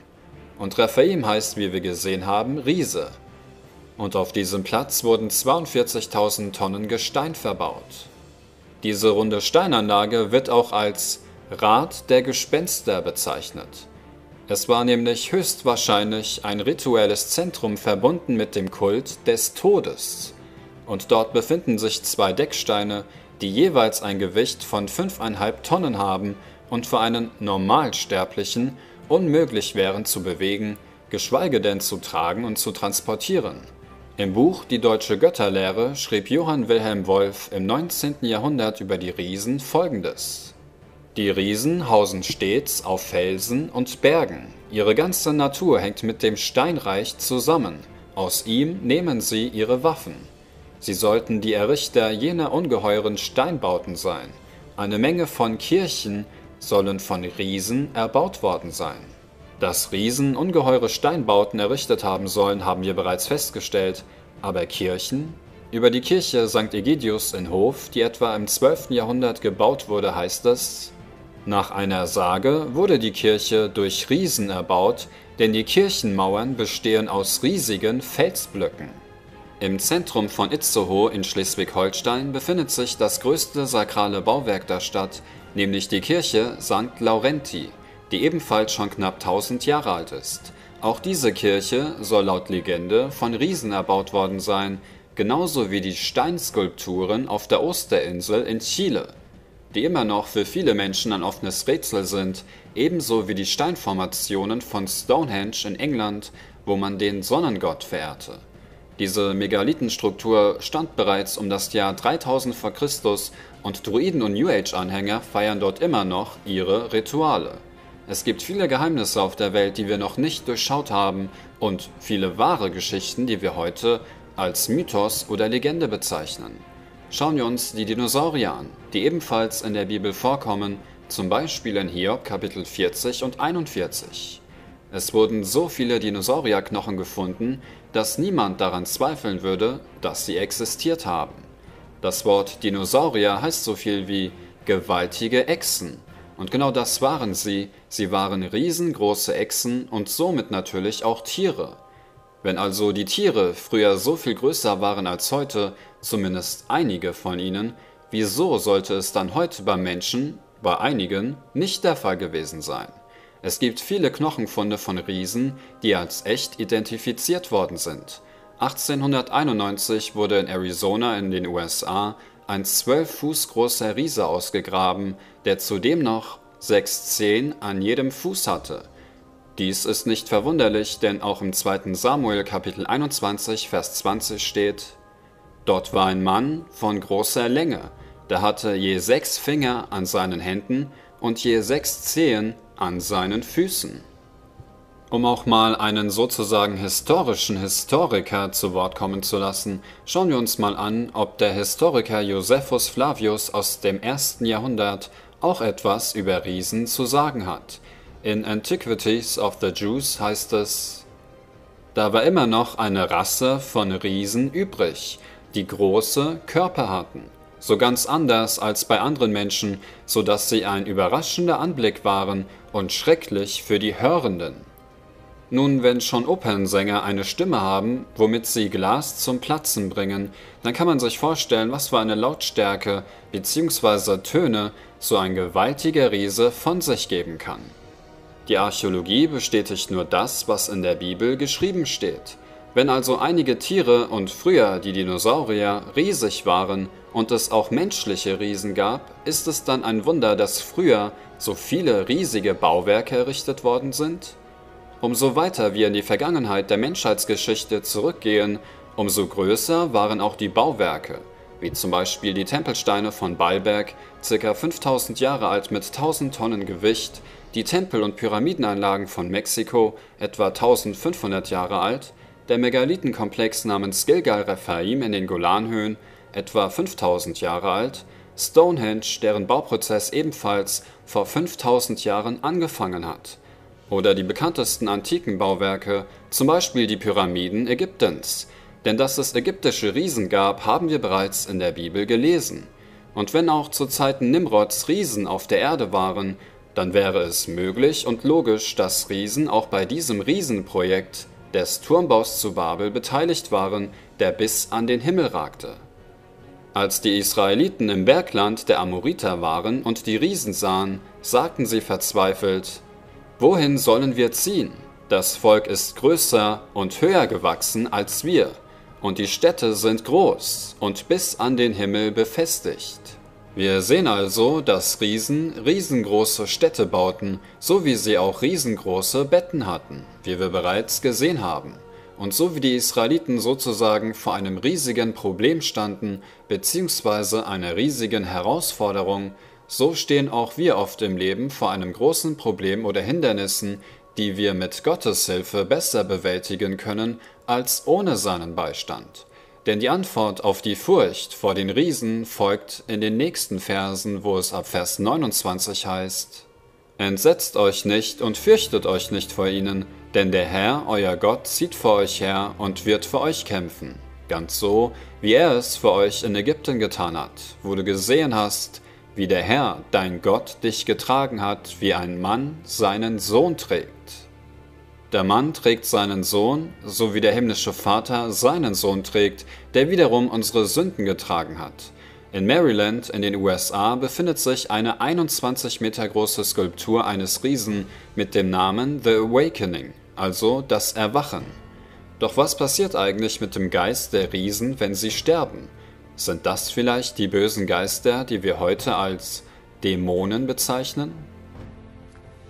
Und Rephaim heißt, wie wir gesehen haben, Riese. Und auf diesem Platz wurden 42.000 Tonnen Gestein verbaut. Diese runde Steinanlage wird auch als Rat der Gespenster bezeichnet. Es war nämlich höchstwahrscheinlich ein rituelles Zentrum verbunden mit dem Kult des Todes. Und dort befinden sich zwei Decksteine, die jeweils ein Gewicht von 5,5 Tonnen haben und für einen Normalsterblichen unmöglich wären zu bewegen, geschweige denn zu tragen und zu transportieren. Im Buch Die deutsche Götterlehre schrieb Johann Wilhelm Wolf im 19. Jahrhundert über die Riesen folgendes. Die Riesen hausen stets auf Felsen und Bergen, Ihre ganze Natur hängt mit dem Steinreich zusammen, aus ihm nehmen sie ihre Waffen. Sie sollten die Errichter jener ungeheuren Steinbauten sein. Eine Menge von Kirchen sollen von Riesen erbaut worden sein. Dass Riesen ungeheure Steinbauten errichtet haben sollen, haben wir bereits festgestellt, aber Kirchen? Über die Kirche St. Egidius in Hof, die etwa im 12. Jahrhundert gebaut wurde, heißt es, nach einer Sage wurde die Kirche durch Riesen erbaut, denn die Kirchenmauern bestehen aus riesigen Felsblöcken. Im Zentrum von Itzehoe in Schleswig-Holstein befindet sich das größte sakrale Bauwerk der Stadt, nämlich die Kirche St. Laurenti, die ebenfalls schon knapp 1000 Jahre alt ist. Auch diese Kirche soll laut Legende von Riesen erbaut worden sein, genauso wie die Steinskulpturen auf der Osterinsel in Chile, die immer noch für viele Menschen ein offenes Rätsel sind, ebenso wie die Steinformationen von Stonehenge in England, wo man den Sonnengott verehrte. Diese Megalithenstruktur stand bereits um das Jahr 3000 v. Chr. und Druiden und New Age-Anhänger feiern dort immer noch ihre Rituale. Es gibt viele Geheimnisse auf der Welt, die wir noch nicht durchschaut haben und viele wahre Geschichten, die wir heute als Mythos oder Legende bezeichnen. Schauen wir uns die Dinosaurier an, die ebenfalls in der Bibel vorkommen, zum Beispiel in Hiob Kapitel 40 und 41. Es wurden so viele Dinosaurierknochen gefunden, dass niemand daran zweifeln würde, dass sie existiert haben. Das Wort Dinosaurier heißt so viel wie gewaltige Echsen. Und genau das waren sie, sie waren riesengroße Echsen und somit natürlich auch Tiere. Wenn also die Tiere früher so viel größer waren als heute, zumindest einige von ihnen, wieso sollte es dann heute beim Menschen, bei einigen, nicht der Fall gewesen sein? Es gibt viele Knochenfunde von Riesen, die als echt identifiziert worden sind. 1891 wurde in Arizona in den USA ein 12 Fuß großer Riese ausgegraben, der zudem noch sechs Zehen an jedem Fuß hatte. Dies ist nicht verwunderlich, denn auch im 2. Samuel Kapitel 21 Vers 20 steht, Dort war ein Mann von großer Länge, der hatte je sechs Finger an seinen Händen und je sechs Zehen an seinen Füßen. Um auch mal einen sozusagen historischen Historiker zu Wort kommen zu lassen, schauen wir uns mal an, ob der Historiker Josephus Flavius aus dem ersten Jahrhundert auch etwas über Riesen zu sagen hat. In Antiquities of the Jews heißt es, da war immer noch eine Rasse von Riesen übrig, die große Körper hatten, so ganz anders als bei anderen Menschen, so dass sie ein überraschender Anblick waren und schrecklich für die Hörenden. Nun, wenn schon Opernsänger eine Stimme haben, womit sie Glas zum Platzen bringen, dann kann man sich vorstellen, was für eine Lautstärke bzw. Töne so ein gewaltiger Riese von sich geben kann. Die Archäologie bestätigt nur das, was in der Bibel geschrieben steht. Wenn also einige Tiere und früher die Dinosaurier riesig waren und es auch menschliche Riesen gab, ist es dann ein Wunder, dass früher so viele riesige Bauwerke errichtet worden sind? Umso weiter wir in die Vergangenheit der Menschheitsgeschichte zurückgehen, umso größer waren auch die Bauwerke, wie zum Beispiel die Tempelsteine von Baalberg, ca. 5000 Jahre alt mit 1000 Tonnen Gewicht, die Tempel und Pyramidenanlagen von Mexiko, etwa 1500 Jahre alt, der Megalithenkomplex namens Gilgal-Rephaim in den Golanhöhen, etwa 5000 Jahre alt, Stonehenge, deren Bauprozess ebenfalls vor 5000 Jahren angefangen hat, oder die bekanntesten antiken Bauwerke, zum Beispiel die Pyramiden Ägyptens. Denn dass es ägyptische Riesen gab, haben wir bereits in der Bibel gelesen. Und wenn auch zu Zeiten Nimrods Riesen auf der Erde waren, dann wäre es möglich und logisch, dass Riesen auch bei diesem Riesenprojekt des Turmbaus zu Babel beteiligt waren, der bis an den Himmel ragte. Als die Israeliten im Bergland der Amoriter waren und die Riesen sahen, sagten sie verzweifelt, Wohin sollen wir ziehen? Das Volk ist größer und höher gewachsen als wir, und die Städte sind groß und bis an den Himmel befestigt. Wir sehen also, dass Riesen riesengroße Städte bauten, so wie sie auch riesengroße Betten hatten, wie wir bereits gesehen haben. Und so wie die Israeliten sozusagen vor einem riesigen Problem standen, beziehungsweise einer riesigen Herausforderung, so stehen auch wir oft im Leben vor einem großen Problem oder Hindernissen, die wir mit Gottes Hilfe besser bewältigen können als ohne seinen Beistand. Denn die Antwort auf die Furcht vor den Riesen folgt in den nächsten Versen, wo es ab Vers 29 heißt: Entsetzt euch nicht und fürchtet euch nicht vor ihnen, denn der Herr, euer Gott, zieht vor euch her und wird für euch kämpfen. Ganz so, wie er es für euch in Ägypten getan hat, wo du gesehen hast, wie der Herr, dein Gott, dich getragen hat, wie ein Mann seinen Sohn trägt. Der Mann trägt seinen Sohn, so wie der himmlische Vater seinen Sohn trägt, der wiederum unsere Sünden getragen hat. In Maryland in den USA befindet sich eine 21 Meter große Skulptur eines Riesen mit dem Namen The Awakening, also das Erwachen. Doch was passiert eigentlich mit dem Geist der Riesen, wenn sie sterben? Sind das vielleicht die bösen Geister, die wir heute als Dämonen bezeichnen?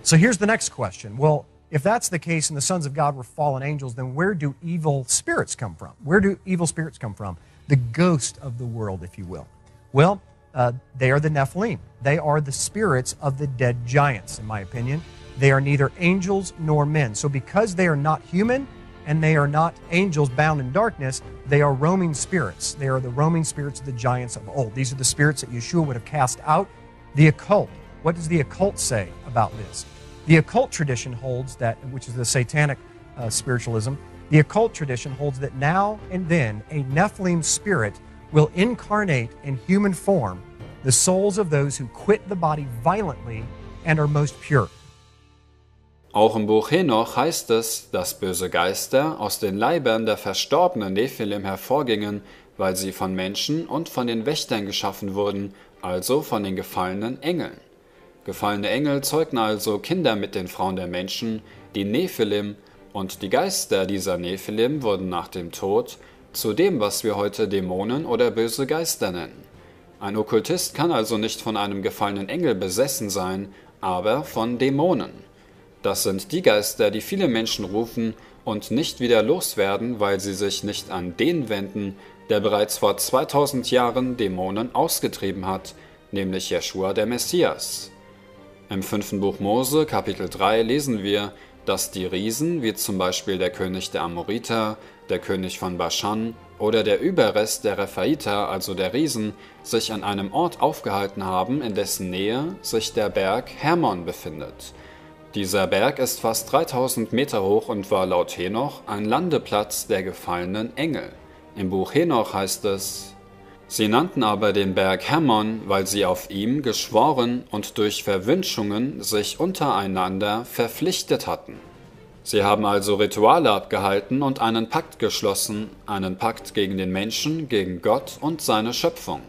So here's the next question. Well, if that's the case and the sons of God were fallen angels, then where do evil spirits come from? Where do evil spirits come from? The ghost of the world, if you will. Well, uh, they are the Nephilim. They are the spirits of the dead giants, in my opinion. They are neither angels nor men. So, because they are not human and they are not angels bound in darkness, they are roaming spirits. They are the roaming spirits of the giants of old. These are the spirits that Yeshua would have cast out. The occult. What does the occult say about this? The occult tradition holds that, which is the satanic uh, spiritualism, the occult tradition holds that now and then a Nephilim spirit will incarnate in human form the souls of those who quit the body violently and are most pure. Auch im Buch Henoch heißt es, dass böse Geister aus den Leibern der verstorbenen Nephilim hervorgingen, weil sie von Menschen und von den Wächtern geschaffen wurden, also von den gefallenen Engeln. Gefallene Engel zeugten also Kinder mit den Frauen der Menschen, die Nephilim, und die Geister dieser Nephilim wurden nach dem Tod zu dem, was wir heute Dämonen oder böse Geister nennen. Ein Okkultist kann also nicht von einem gefallenen Engel besessen sein, aber von Dämonen. Das sind die Geister, die viele Menschen rufen und nicht wieder loswerden, weil sie sich nicht an den wenden, der bereits vor 2000 Jahren Dämonen ausgetrieben hat, nämlich Jeschua der Messias. Im fünften Buch Mose, Kapitel 3, lesen wir, dass die Riesen, wie zum Beispiel der König der Amoriter, der König von Baschan oder der Überrest der Rephaiter, also der Riesen, sich an einem Ort aufgehalten haben, in dessen Nähe sich der Berg Hermon befindet. Dieser Berg ist fast 3000 Meter hoch und war laut Henoch ein Landeplatz der gefallenen Engel. Im Buch Henoch heißt es, Sie nannten aber den Berg Hermon, weil sie auf ihm geschworen und durch Verwünschungen sich untereinander verpflichtet hatten. Sie haben also Rituale abgehalten und einen Pakt geschlossen, einen Pakt gegen den Menschen, gegen Gott und seine Schöpfung.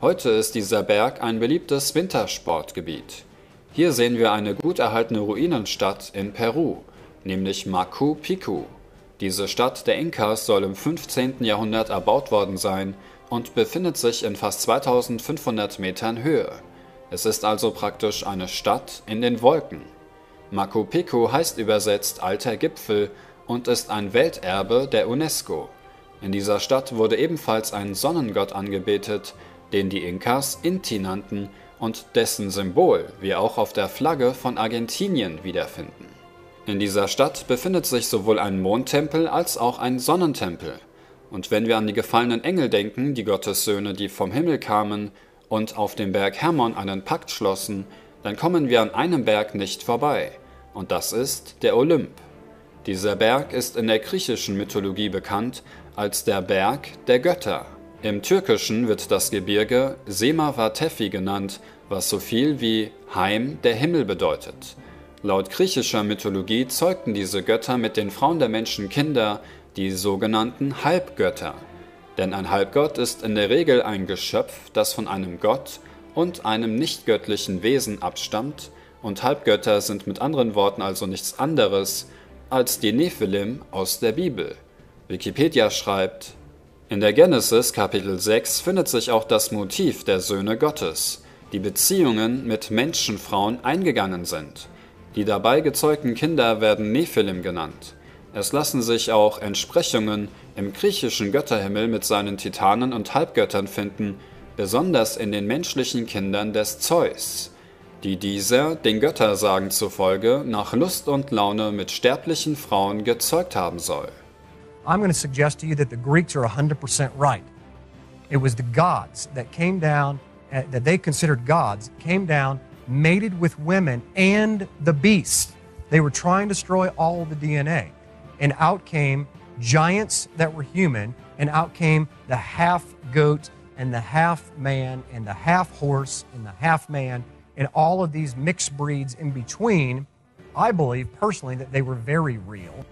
Heute ist dieser Berg ein beliebtes Wintersportgebiet. Hier sehen wir eine gut erhaltene Ruinenstadt in Peru, nämlich Machu Picchu. Diese Stadt der Inkas soll im 15. Jahrhundert erbaut worden sein und befindet sich in fast 2500 Metern Höhe. Es ist also praktisch eine Stadt in den Wolken. Machu Picchu heißt übersetzt alter Gipfel und ist ein Welterbe der UNESCO. In dieser Stadt wurde ebenfalls ein Sonnengott angebetet, den die Inkas Inti nannten und dessen Symbol wir auch auf der Flagge von Argentinien wiederfinden. In dieser Stadt befindet sich sowohl ein Mondtempel als auch ein Sonnentempel. Und wenn wir an die gefallenen Engel denken, die Gottessöhne, die vom Himmel kamen und auf dem Berg Hermon einen Pakt schlossen, dann kommen wir an einem Berg nicht vorbei, und das ist der Olymp. Dieser Berg ist in der griechischen Mythologie bekannt als der Berg der Götter. Im Türkischen wird das Gebirge Semawatefi genannt, was so viel wie Heim der Himmel bedeutet. Laut griechischer Mythologie zeugten diese Götter mit den Frauen der Menschen Kinder, die sogenannten Halbgötter. Denn ein Halbgott ist in der Regel ein Geschöpf, das von einem Gott und einem nichtgöttlichen Wesen abstammt, und Halbgötter sind mit anderen Worten also nichts anderes als die Nephilim aus der Bibel. Wikipedia schreibt, in der Genesis Kapitel 6 findet sich auch das Motiv der Söhne Gottes, die Beziehungen mit Menschenfrauen eingegangen sind. Die dabei gezeugten Kinder werden Nephilim genannt. Es lassen sich auch Entsprechungen im griechischen Götterhimmel mit seinen Titanen und Halbgöttern finden, besonders in den menschlichen Kindern des Zeus. die dieser, den Göttersagen zufolge, nach Lust und Laune mit sterblichen Frauen gezeugt haben soll. I'm going to suggest to you that the Greeks are 100% right. It was the gods that came down, uh, that they considered gods, came down, mated with women and the beast. They were trying to destroy all the DNA. And out came giants that were human, and out came the half goat and the half man and the half horse and the half man and all of these mixed breeds in between. I believe personally that they were very real.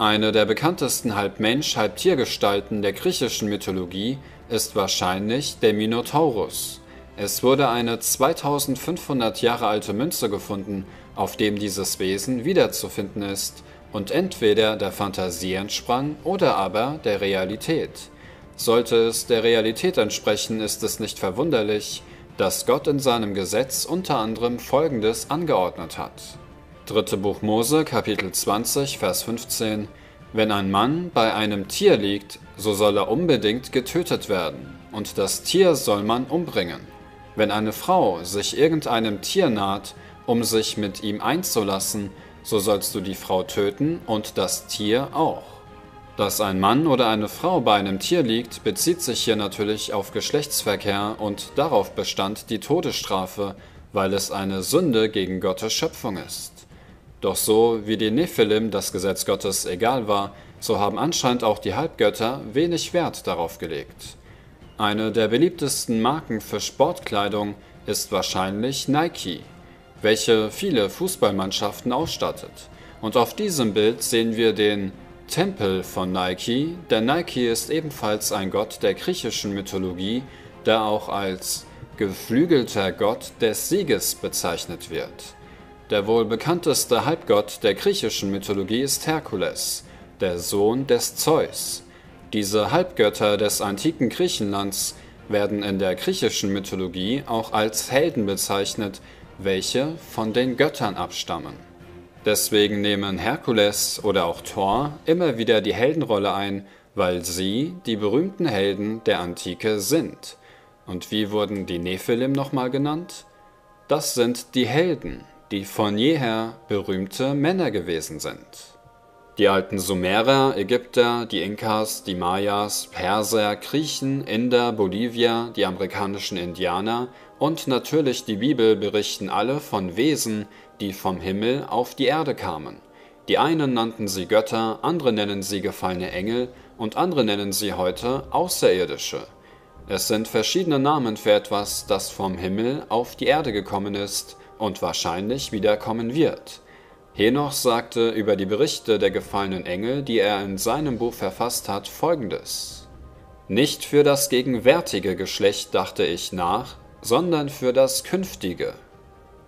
Eine der bekanntesten Halbmensch, Halbtiergestalten der griechischen Mythologie ist wahrscheinlich der Minotaurus. Es wurde eine 2500 Jahre alte Münze gefunden, auf dem dieses Wesen wiederzufinden ist und entweder der Fantasie entsprang oder aber der Realität. Sollte es der Realität entsprechen, ist es nicht verwunderlich, dass Gott in seinem Gesetz unter anderem Folgendes angeordnet hat. Dritte Buch Mose, Kapitel 20, Vers 15 Wenn ein Mann bei einem Tier liegt, so soll er unbedingt getötet werden, und das Tier soll man umbringen. Wenn eine Frau sich irgendeinem Tier naht, um sich mit ihm einzulassen, so sollst du die Frau töten und das Tier auch. Dass ein Mann oder eine Frau bei einem Tier liegt, bezieht sich hier natürlich auf Geschlechtsverkehr und darauf bestand die Todesstrafe, weil es eine Sünde gegen Gottes Schöpfung ist. Doch so wie die Nephilim das Gesetz Gottes egal war, so haben anscheinend auch die Halbgötter wenig Wert darauf gelegt. Eine der beliebtesten Marken für Sportkleidung ist wahrscheinlich Nike welche viele Fußballmannschaften ausstattet. Und auf diesem Bild sehen wir den Tempel von Nike, denn Nike ist ebenfalls ein Gott der griechischen Mythologie, der auch als geflügelter Gott des Sieges bezeichnet wird. Der wohl bekannteste Halbgott der griechischen Mythologie ist Herkules, der Sohn des Zeus. Diese Halbgötter des antiken Griechenlands werden in der griechischen Mythologie auch als Helden bezeichnet, welche von den Göttern abstammen. Deswegen nehmen Herkules oder auch Thor immer wieder die Heldenrolle ein, weil sie die berühmten Helden der Antike sind. Und wie wurden die Nephilim nochmal genannt? Das sind die Helden, die von jeher berühmte Männer gewesen sind. Die alten Sumerer, Ägypter, die Inkas, die Mayas, Perser, Griechen, Inder, Bolivier, die amerikanischen Indianer und natürlich die Bibel berichten alle von Wesen, die vom Himmel auf die Erde kamen. Die einen nannten sie Götter, andere nennen sie gefallene Engel und andere nennen sie heute Außerirdische. Es sind verschiedene Namen für etwas, das vom Himmel auf die Erde gekommen ist und wahrscheinlich wiederkommen wird. Henoch sagte über die Berichte der gefallenen Engel, die er in seinem Buch verfasst hat, folgendes: Nicht für das gegenwärtige Geschlecht dachte ich nach, sondern für das künftige.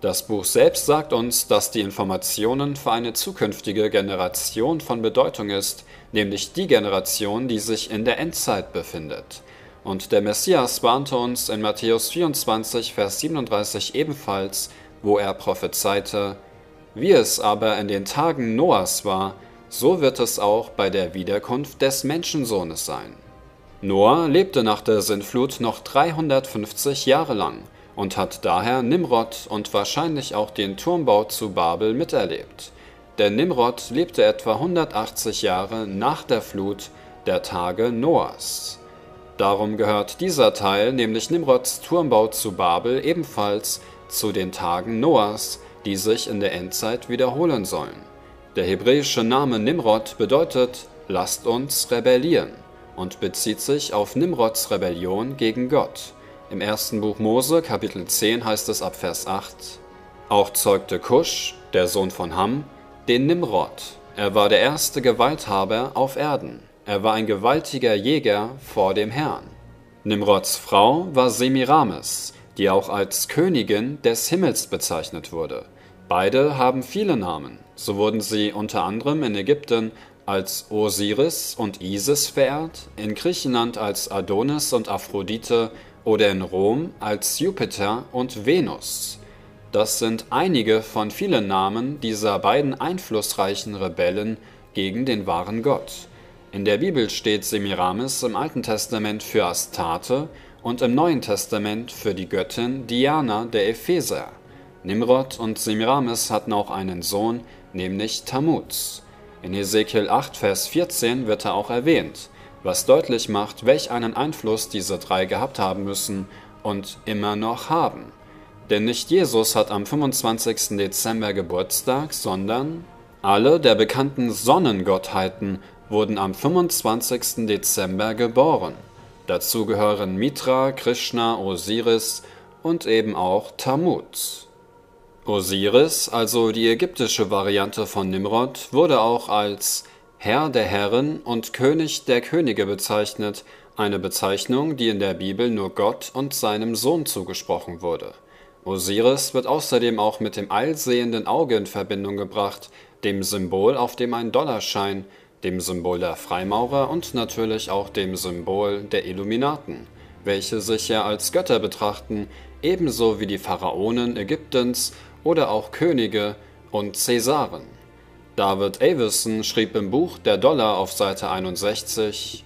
Das Buch selbst sagt uns, dass die Informationen für eine zukünftige Generation von Bedeutung ist, nämlich die Generation, die sich in der Endzeit befindet. Und der Messias warnte uns in Matthäus 24, Vers 37 ebenfalls, wo er prophezeite, wie es aber in den Tagen Noahs war, so wird es auch bei der Wiederkunft des Menschensohnes sein. Noah lebte nach der Sintflut noch 350 Jahre lang und hat daher Nimrod und wahrscheinlich auch den Turmbau zu Babel miterlebt. Denn Nimrod lebte etwa 180 Jahre nach der Flut der Tage Noahs. Darum gehört dieser Teil, nämlich Nimrods Turmbau zu Babel, ebenfalls zu den Tagen Noahs, die sich in der Endzeit wiederholen sollen. Der hebräische Name Nimrod bedeutet lasst uns rebellieren und bezieht sich auf Nimrods Rebellion gegen Gott. Im ersten Buch Mose, Kapitel 10 heißt es ab Vers 8, Auch zeugte Kusch, der Sohn von Ham, den Nimrod. Er war der erste Gewalthaber auf Erden. Er war ein gewaltiger Jäger vor dem Herrn. Nimrods Frau war Semiramis, die auch als Königin des Himmels bezeichnet wurde. Beide haben viele Namen. So wurden sie unter anderem in Ägypten als Osiris und Isis verehrt, in Griechenland als Adonis und Aphrodite oder in Rom als Jupiter und Venus. Das sind einige von vielen Namen dieser beiden einflussreichen Rebellen gegen den wahren Gott. In der Bibel steht Semiramis im Alten Testament für Astarte und im Neuen Testament für die Göttin Diana der Epheser. Nimrod und Semiramis hatten auch einen Sohn, nämlich Tammuz. In Hesekiel 8, Vers 14 wird er auch erwähnt, was deutlich macht, welch einen Einfluss diese drei gehabt haben müssen und immer noch haben. Denn nicht Jesus hat am 25. Dezember Geburtstag, sondern alle der bekannten Sonnengottheiten wurden am 25. Dezember geboren. Dazu gehören Mitra, Krishna, Osiris und eben auch Tammuz. Osiris, also die ägyptische Variante von Nimrod, wurde auch als Herr der Herren und König der Könige bezeichnet, eine Bezeichnung, die in der Bibel nur Gott und seinem Sohn zugesprochen wurde. Osiris wird außerdem auch mit dem allsehenden Auge in Verbindung gebracht, dem Symbol, auf dem ein Dollarschein, dem Symbol der Freimaurer und natürlich auch dem Symbol der Illuminaten, welche sich ja als Götter betrachten, ebenso wie die Pharaonen Ägyptens oder auch Könige und Cäsaren. David Avison schrieb im Buch Der Dollar auf Seite 61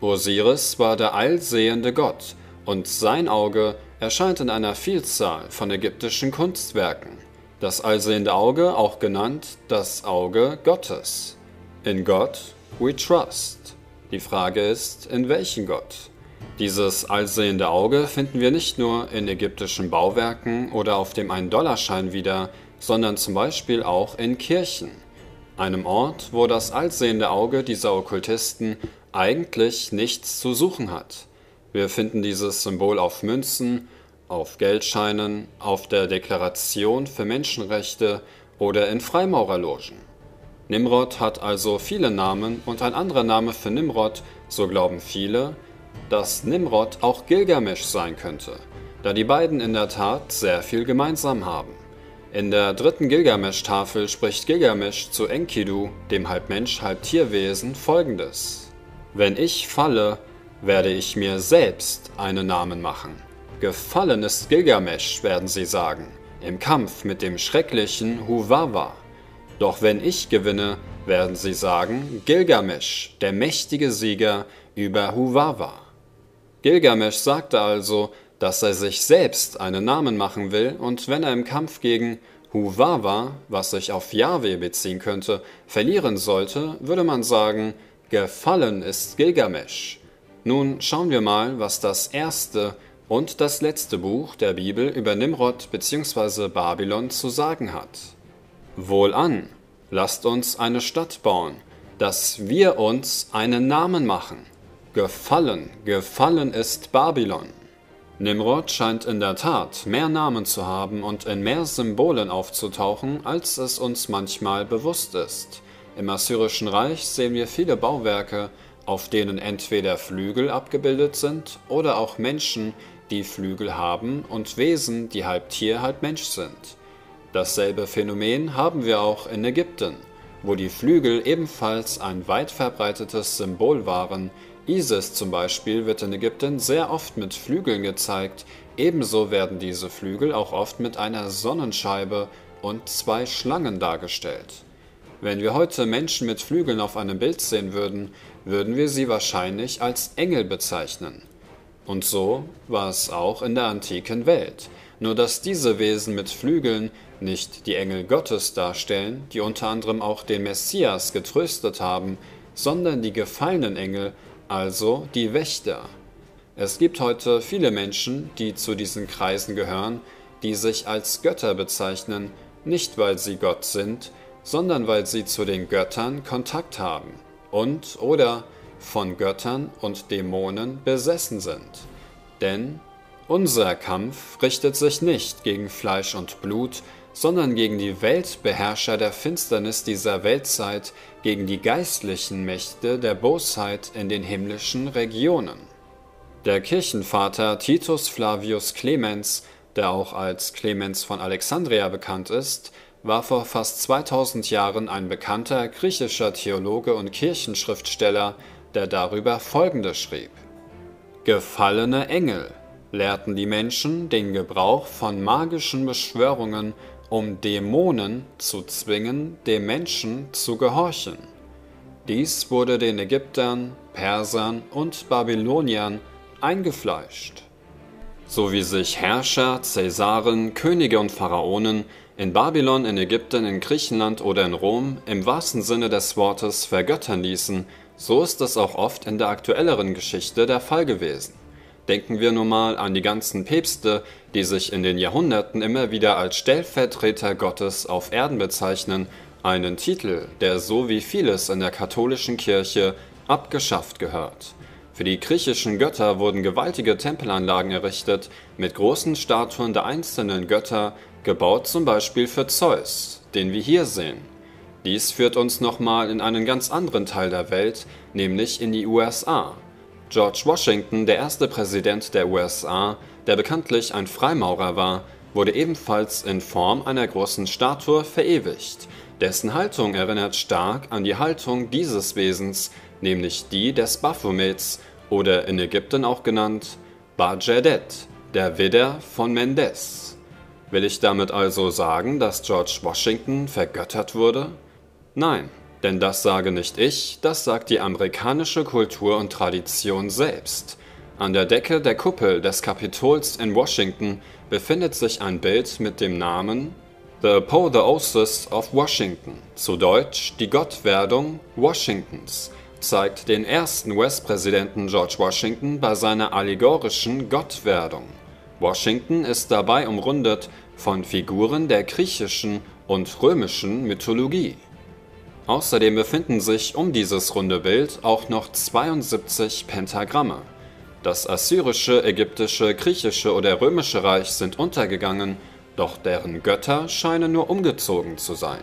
Osiris war der allsehende Gott, und sein Auge erscheint in einer Vielzahl von ägyptischen Kunstwerken. Das allsehende Auge, auch genannt das Auge Gottes. In Gott we trust. Die Frage ist, in welchen Gott? Dieses allsehende Auge finden wir nicht nur in ägyptischen Bauwerken oder auf dem 1-Dollarschein wieder, sondern zum Beispiel auch in Kirchen, einem Ort, wo das allsehende Auge dieser Okkultisten eigentlich nichts zu suchen hat. Wir finden dieses Symbol auf Münzen, auf Geldscheinen, auf der Deklaration für Menschenrechte oder in Freimaurerlogen. Nimrod hat also viele Namen und ein anderer Name für Nimrod, so glauben viele, dass Nimrod auch Gilgamesch sein könnte, da die beiden in der Tat sehr viel gemeinsam haben. In der dritten Gilgamesch-Tafel spricht Gilgamesch zu Enkidu, dem halb Mensch, halb Tierwesen, folgendes. Wenn ich falle, werde ich mir selbst einen Namen machen. Gefallen ist Gilgamesch, werden sie sagen, im Kampf mit dem schrecklichen Huwawa. Doch wenn ich gewinne, werden sie sagen, Gilgamesch, der mächtige Sieger über Huwawa. Gilgamesch sagte also, dass er sich selbst einen Namen machen will und wenn er im Kampf gegen Huwawa, was sich auf Yahweh beziehen könnte, verlieren sollte, würde man sagen, Gefallen ist Gilgamesch. Nun schauen wir mal, was das erste und das letzte Buch der Bibel über Nimrod bzw. Babylon zu sagen hat. Wohlan, lasst uns eine Stadt bauen, dass wir uns einen Namen machen. Gefallen, gefallen ist Babylon. Nimrod scheint in der Tat mehr Namen zu haben und in mehr Symbolen aufzutauchen, als es uns manchmal bewusst ist. Im Assyrischen Reich sehen wir viele Bauwerke, auf denen entweder Flügel abgebildet sind oder auch Menschen, die Flügel haben und Wesen, die halb Tier, halb Mensch sind. Dasselbe Phänomen haben wir auch in Ägypten, wo die Flügel ebenfalls ein weit verbreitetes Symbol waren. Isis zum Beispiel wird in Ägypten sehr oft mit Flügeln gezeigt, ebenso werden diese Flügel auch oft mit einer Sonnenscheibe und zwei Schlangen dargestellt. Wenn wir heute Menschen mit Flügeln auf einem Bild sehen würden, würden wir sie wahrscheinlich als Engel bezeichnen. Und so war es auch in der antiken Welt, nur dass diese Wesen mit Flügeln nicht die Engel Gottes darstellen, die unter anderem auch den Messias getröstet haben, sondern die gefallenen Engel, also die Wächter. Es gibt heute viele Menschen, die zu diesen Kreisen gehören, die sich als Götter bezeichnen, nicht weil sie Gott sind, sondern weil sie zu den Göttern Kontakt haben und oder von Göttern und Dämonen besessen sind. Denn unser Kampf richtet sich nicht gegen Fleisch und Blut, sondern gegen die Weltbeherrscher der Finsternis dieser Weltzeit, gegen die geistlichen Mächte der Bosheit in den himmlischen Regionen. Der Kirchenvater Titus Flavius Clemens, der auch als Clemens von Alexandria bekannt ist, war vor fast 2000 Jahren ein bekannter griechischer Theologe und Kirchenschriftsteller, der darüber Folgendes schrieb. Gefallene Engel lehrten die Menschen den Gebrauch von magischen Beschwörungen, um Dämonen zu zwingen, dem Menschen zu gehorchen. Dies wurde den Ägyptern, Persern und Babyloniern eingefleischt. so wie sich Herrscher, Cäsaren, Könige und Pharaonen in Babylon, in Ägypten, in Griechenland oder in Rom im wahrsten Sinne des Wortes vergöttern ließen, so ist es auch oft in der aktuelleren Geschichte der Fall gewesen. Denken wir nur mal an die ganzen Päpste, die sich in den Jahrhunderten immer wieder als Stellvertreter Gottes auf Erden bezeichnen, einen Titel, der so wie vieles in der katholischen Kirche abgeschafft gehört. Für die griechischen Götter wurden gewaltige Tempelanlagen errichtet, mit großen Statuen der einzelnen Götter, gebaut zum Beispiel für Zeus, den wir hier sehen. Dies führt uns nochmal in einen ganz anderen Teil der Welt, nämlich in die USA. George Washington, der erste Präsident der USA, der bekanntlich ein Freimaurer war, wurde ebenfalls in Form einer großen Statue verewigt. Dessen Haltung erinnert stark an die Haltung dieses Wesens, nämlich die des Baphomets oder in Ägypten auch genannt Bajedet, der Widder von Mendes. Will ich damit also sagen, dass George Washington vergöttert wurde? Nein, denn das sage nicht ich, das sagt die amerikanische Kultur und Tradition selbst. An der Decke der Kuppel des Kapitols in Washington befindet sich ein Bild mit dem Namen The Apotheosis of Washington, zu Deutsch die Gottwerdung Washingtons, zeigt den ersten US-Präsidenten George Washington bei seiner allegorischen Gottwerdung. Washington ist dabei umrundet von Figuren der griechischen und römischen Mythologie. Außerdem befinden sich um dieses runde Bild auch noch 72 Pentagramme. Das assyrische, ägyptische, griechische oder römische Reich sind untergegangen, doch deren Götter scheinen nur umgezogen zu sein.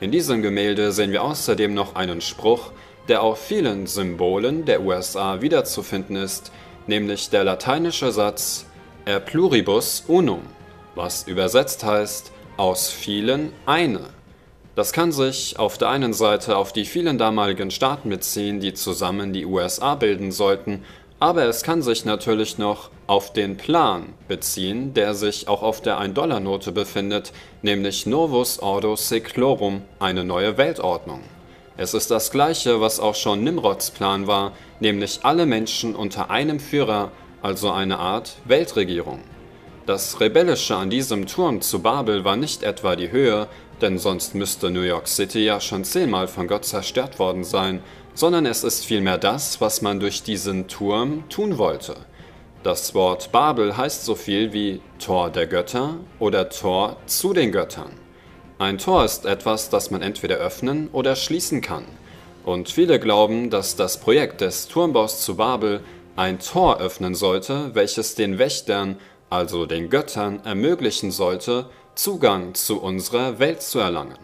In diesem Gemälde sehen wir außerdem noch einen Spruch, der auf vielen Symbolen der USA wiederzufinden ist, nämlich der lateinische Satz Er pluribus unum, was übersetzt heißt aus vielen eine. Das kann sich auf der einen Seite auf die vielen damaligen Staaten beziehen, die zusammen die USA bilden sollten, aber es kann sich natürlich noch auf den Plan beziehen, der sich auch auf der 1-Dollar-Note befindet, nämlich Novus Ordo Seclorum, eine neue Weltordnung. Es ist das gleiche, was auch schon Nimrods Plan war, nämlich alle Menschen unter einem Führer, also eine Art Weltregierung. Das Rebellische an diesem Turm zu Babel war nicht etwa die Höhe, denn sonst müsste New York City ja schon zehnmal von Gott zerstört worden sein, sondern es ist vielmehr das, was man durch diesen Turm tun wollte. Das Wort Babel heißt so viel wie Tor der Götter oder Tor zu den Göttern. Ein Tor ist etwas, das man entweder öffnen oder schließen kann. Und viele glauben, dass das Projekt des Turmbaus zu Babel ein Tor öffnen sollte, welches den Wächtern, also den Göttern, ermöglichen sollte, Zugang zu unserer Welt zu erlangen.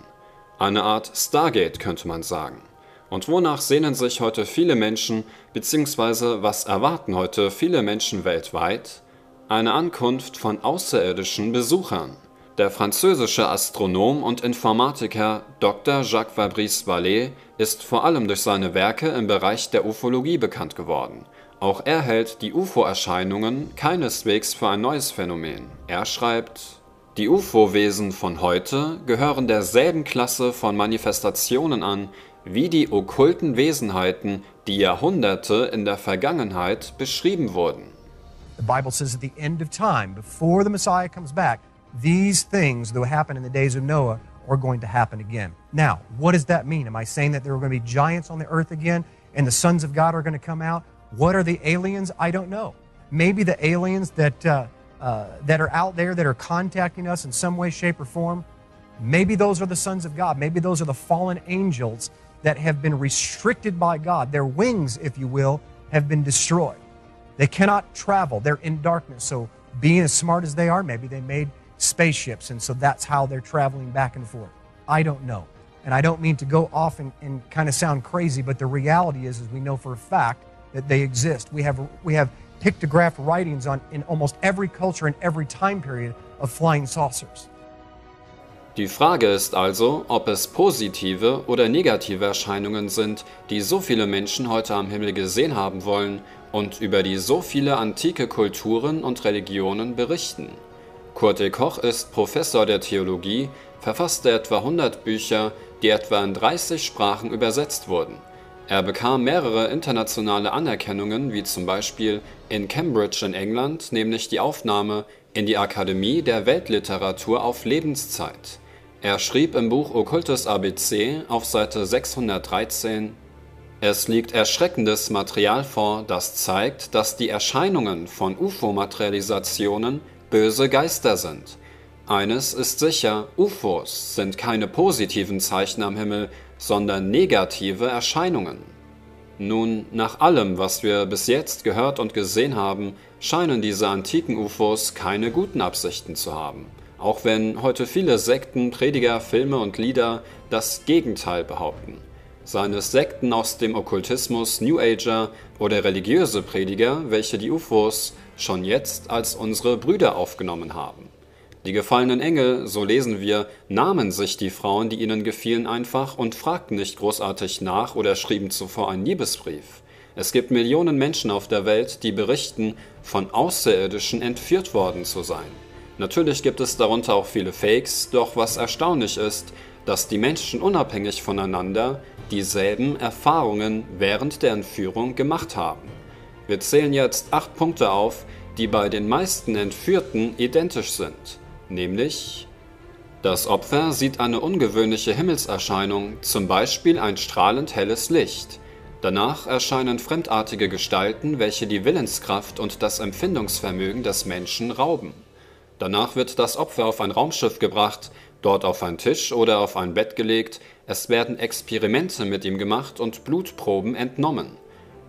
Eine Art Stargate könnte man sagen. Und wonach sehnen sich heute viele Menschen, beziehungsweise was erwarten heute viele Menschen weltweit? Eine Ankunft von außerirdischen Besuchern. Der französische Astronom und Informatiker Dr. Jacques Fabrice Vallée ist vor allem durch seine Werke im Bereich der Ufologie bekannt geworden. Auch er hält die UFO-Erscheinungen keineswegs für ein neues Phänomen. Er schreibt, die UFO-Wesen von heute gehören derselben Klasse von Manifestationen an wie die okkulten Wesenheiten, die Jahrhunderte in der Vergangenheit beschrieben wurden. The Bible says at the end of time, before the Messiah comes back, these things that happened in the days of Noah are going to happen again. Now, what does that mean? Am I saying that there are going to be giants on the earth again and the sons of God are going to come out? What are the aliens? I don't know. Maybe the aliens that uh, uh, that are out there that are contacting us in some way, shape, or form, maybe those are the sons of God. Maybe those are the fallen angels that have been restricted by God. Their wings, if you will, have been destroyed. They cannot travel, they're in darkness. So, being as smart as they are, maybe they made spaceships, and so that's how they're traveling back and forth. I don't know. And I don't mean to go off and, and kind of sound crazy, but the reality is, is we know for a fact that they exist. We have, we have pictographed writings on in almost every culture and every time period of flying saucers. Die Frage ist also, ob es positive oder negative Erscheinungen sind, die so viele Menschen heute am Himmel gesehen haben wollen und über die so viele antike Kulturen und Religionen berichten. Kurt E. Koch ist Professor der Theologie, verfasste etwa 100 Bücher, die etwa in 30 Sprachen übersetzt wurden. Er bekam mehrere internationale Anerkennungen, wie zum Beispiel in Cambridge in England, nämlich die Aufnahme in die Akademie der Weltliteratur auf Lebenszeit. Er schrieb im Buch Okkultes ABC auf Seite 613 Es liegt erschreckendes Material vor, das zeigt, dass die Erscheinungen von UFO-Materialisationen böse Geister sind. Eines ist sicher, UFOs sind keine positiven Zeichen am Himmel, sondern negative Erscheinungen. Nun, nach allem, was wir bis jetzt gehört und gesehen haben, scheinen diese antiken UFOs keine guten Absichten zu haben auch wenn heute viele Sekten, Prediger, Filme und Lieder das Gegenteil behaupten. Seien es Sekten aus dem Okkultismus, New Ager oder religiöse Prediger, welche die UFOs schon jetzt als unsere Brüder aufgenommen haben. Die gefallenen Engel, so lesen wir, nahmen sich die Frauen, die ihnen gefielen, einfach und fragten nicht großartig nach oder schrieben zuvor einen Liebesbrief. Es gibt Millionen Menschen auf der Welt, die berichten, von Außerirdischen entführt worden zu sein. Natürlich gibt es darunter auch viele Fakes, doch was erstaunlich ist, dass die Menschen unabhängig voneinander dieselben Erfahrungen während der Entführung gemacht haben. Wir zählen jetzt acht Punkte auf, die bei den meisten Entführten identisch sind, nämlich das Opfer sieht eine ungewöhnliche Himmelserscheinung, zum Beispiel ein strahlend helles Licht. Danach erscheinen fremdartige Gestalten, welche die Willenskraft und das Empfindungsvermögen des Menschen rauben. Danach wird das Opfer auf ein Raumschiff gebracht, dort auf einen Tisch oder auf ein Bett gelegt, es werden Experimente mit ihm gemacht und Blutproben entnommen.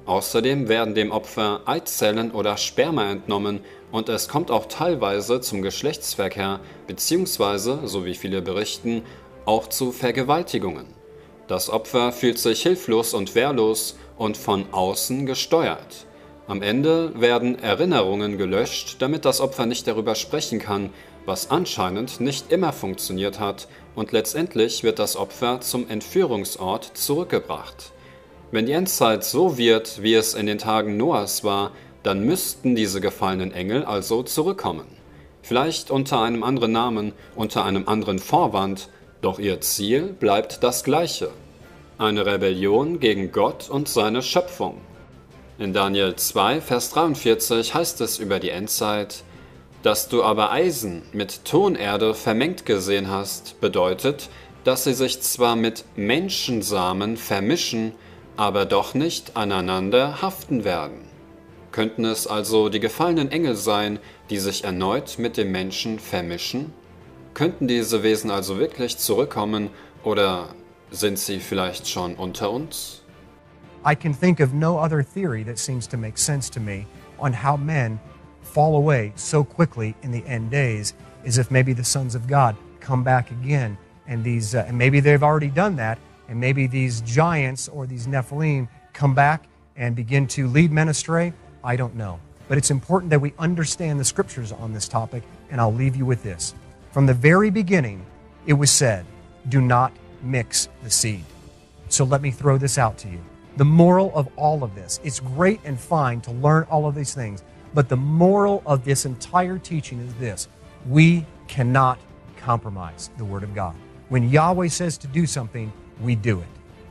Außerdem werden dem Opfer Eizellen oder Sperma entnommen und es kommt auch teilweise zum Geschlechtsverkehr bzw., so wie viele berichten, auch zu Vergewaltigungen. Das Opfer fühlt sich hilflos und wehrlos und von außen gesteuert. Am Ende werden Erinnerungen gelöscht, damit das Opfer nicht darüber sprechen kann, was anscheinend nicht immer funktioniert hat, und letztendlich wird das Opfer zum Entführungsort zurückgebracht. Wenn die Endzeit so wird, wie es in den Tagen Noahs war, dann müssten diese gefallenen Engel also zurückkommen. Vielleicht unter einem anderen Namen, unter einem anderen Vorwand, doch ihr Ziel bleibt das gleiche. Eine Rebellion gegen Gott und seine Schöpfung. In Daniel 2, Vers 43 heißt es über die Endzeit, dass du aber Eisen mit Tonerde vermengt gesehen hast, bedeutet, dass sie sich zwar mit Menschensamen vermischen, aber doch nicht aneinander haften werden. Könnten es also die gefallenen Engel sein, die sich erneut mit dem Menschen vermischen? Könnten diese Wesen also wirklich zurückkommen oder sind sie vielleicht schon unter uns? I can think of no other theory that seems to make sense to me on how men fall away so quickly in the end days as if maybe the sons of God come back again and these uh, and maybe they've already done that and maybe these giants or these Nephilim come back and begin to lead men astray. I don't know. But it's important that we understand the scriptures on this topic and I'll leave you with this. From the very beginning it was said, do not mix the seed. So let me throw this out to you the moral of all of this. It's great and fine to learn all of these things, but the moral of this entire teaching is this we cannot compromise the Word of God. When Yahweh says to do something, we do it.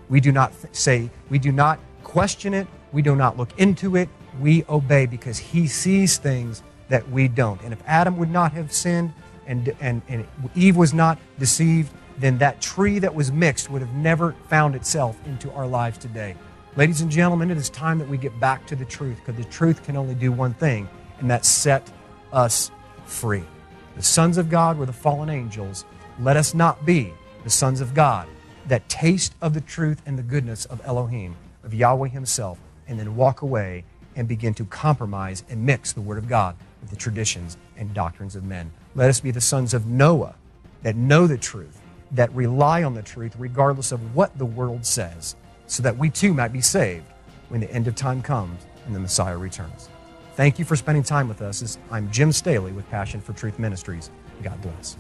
We do not say, we do not question it, we do not look into it, we obey because He sees things that we don't. And if Adam would not have sinned and, and, and Eve was not deceived, then that tree that was mixed would have never found itself into our lives today. Ladies and gentlemen, it is time that we get back to the truth because the truth can only do one thing, and that's set us free. The sons of God were the fallen angels. Let us not be the sons of God that taste of the truth and the goodness of Elohim, of Yahweh Himself, and then walk away and begin to compromise and mix the Word of God with the traditions and doctrines of men. Let us be the sons of Noah that know the truth, that rely on the truth regardless of what the world says so that we too might be saved when the end of time comes and the Messiah returns. Thank you for spending time with us. I'm Jim Staley with Passion for Truth Ministries. God bless.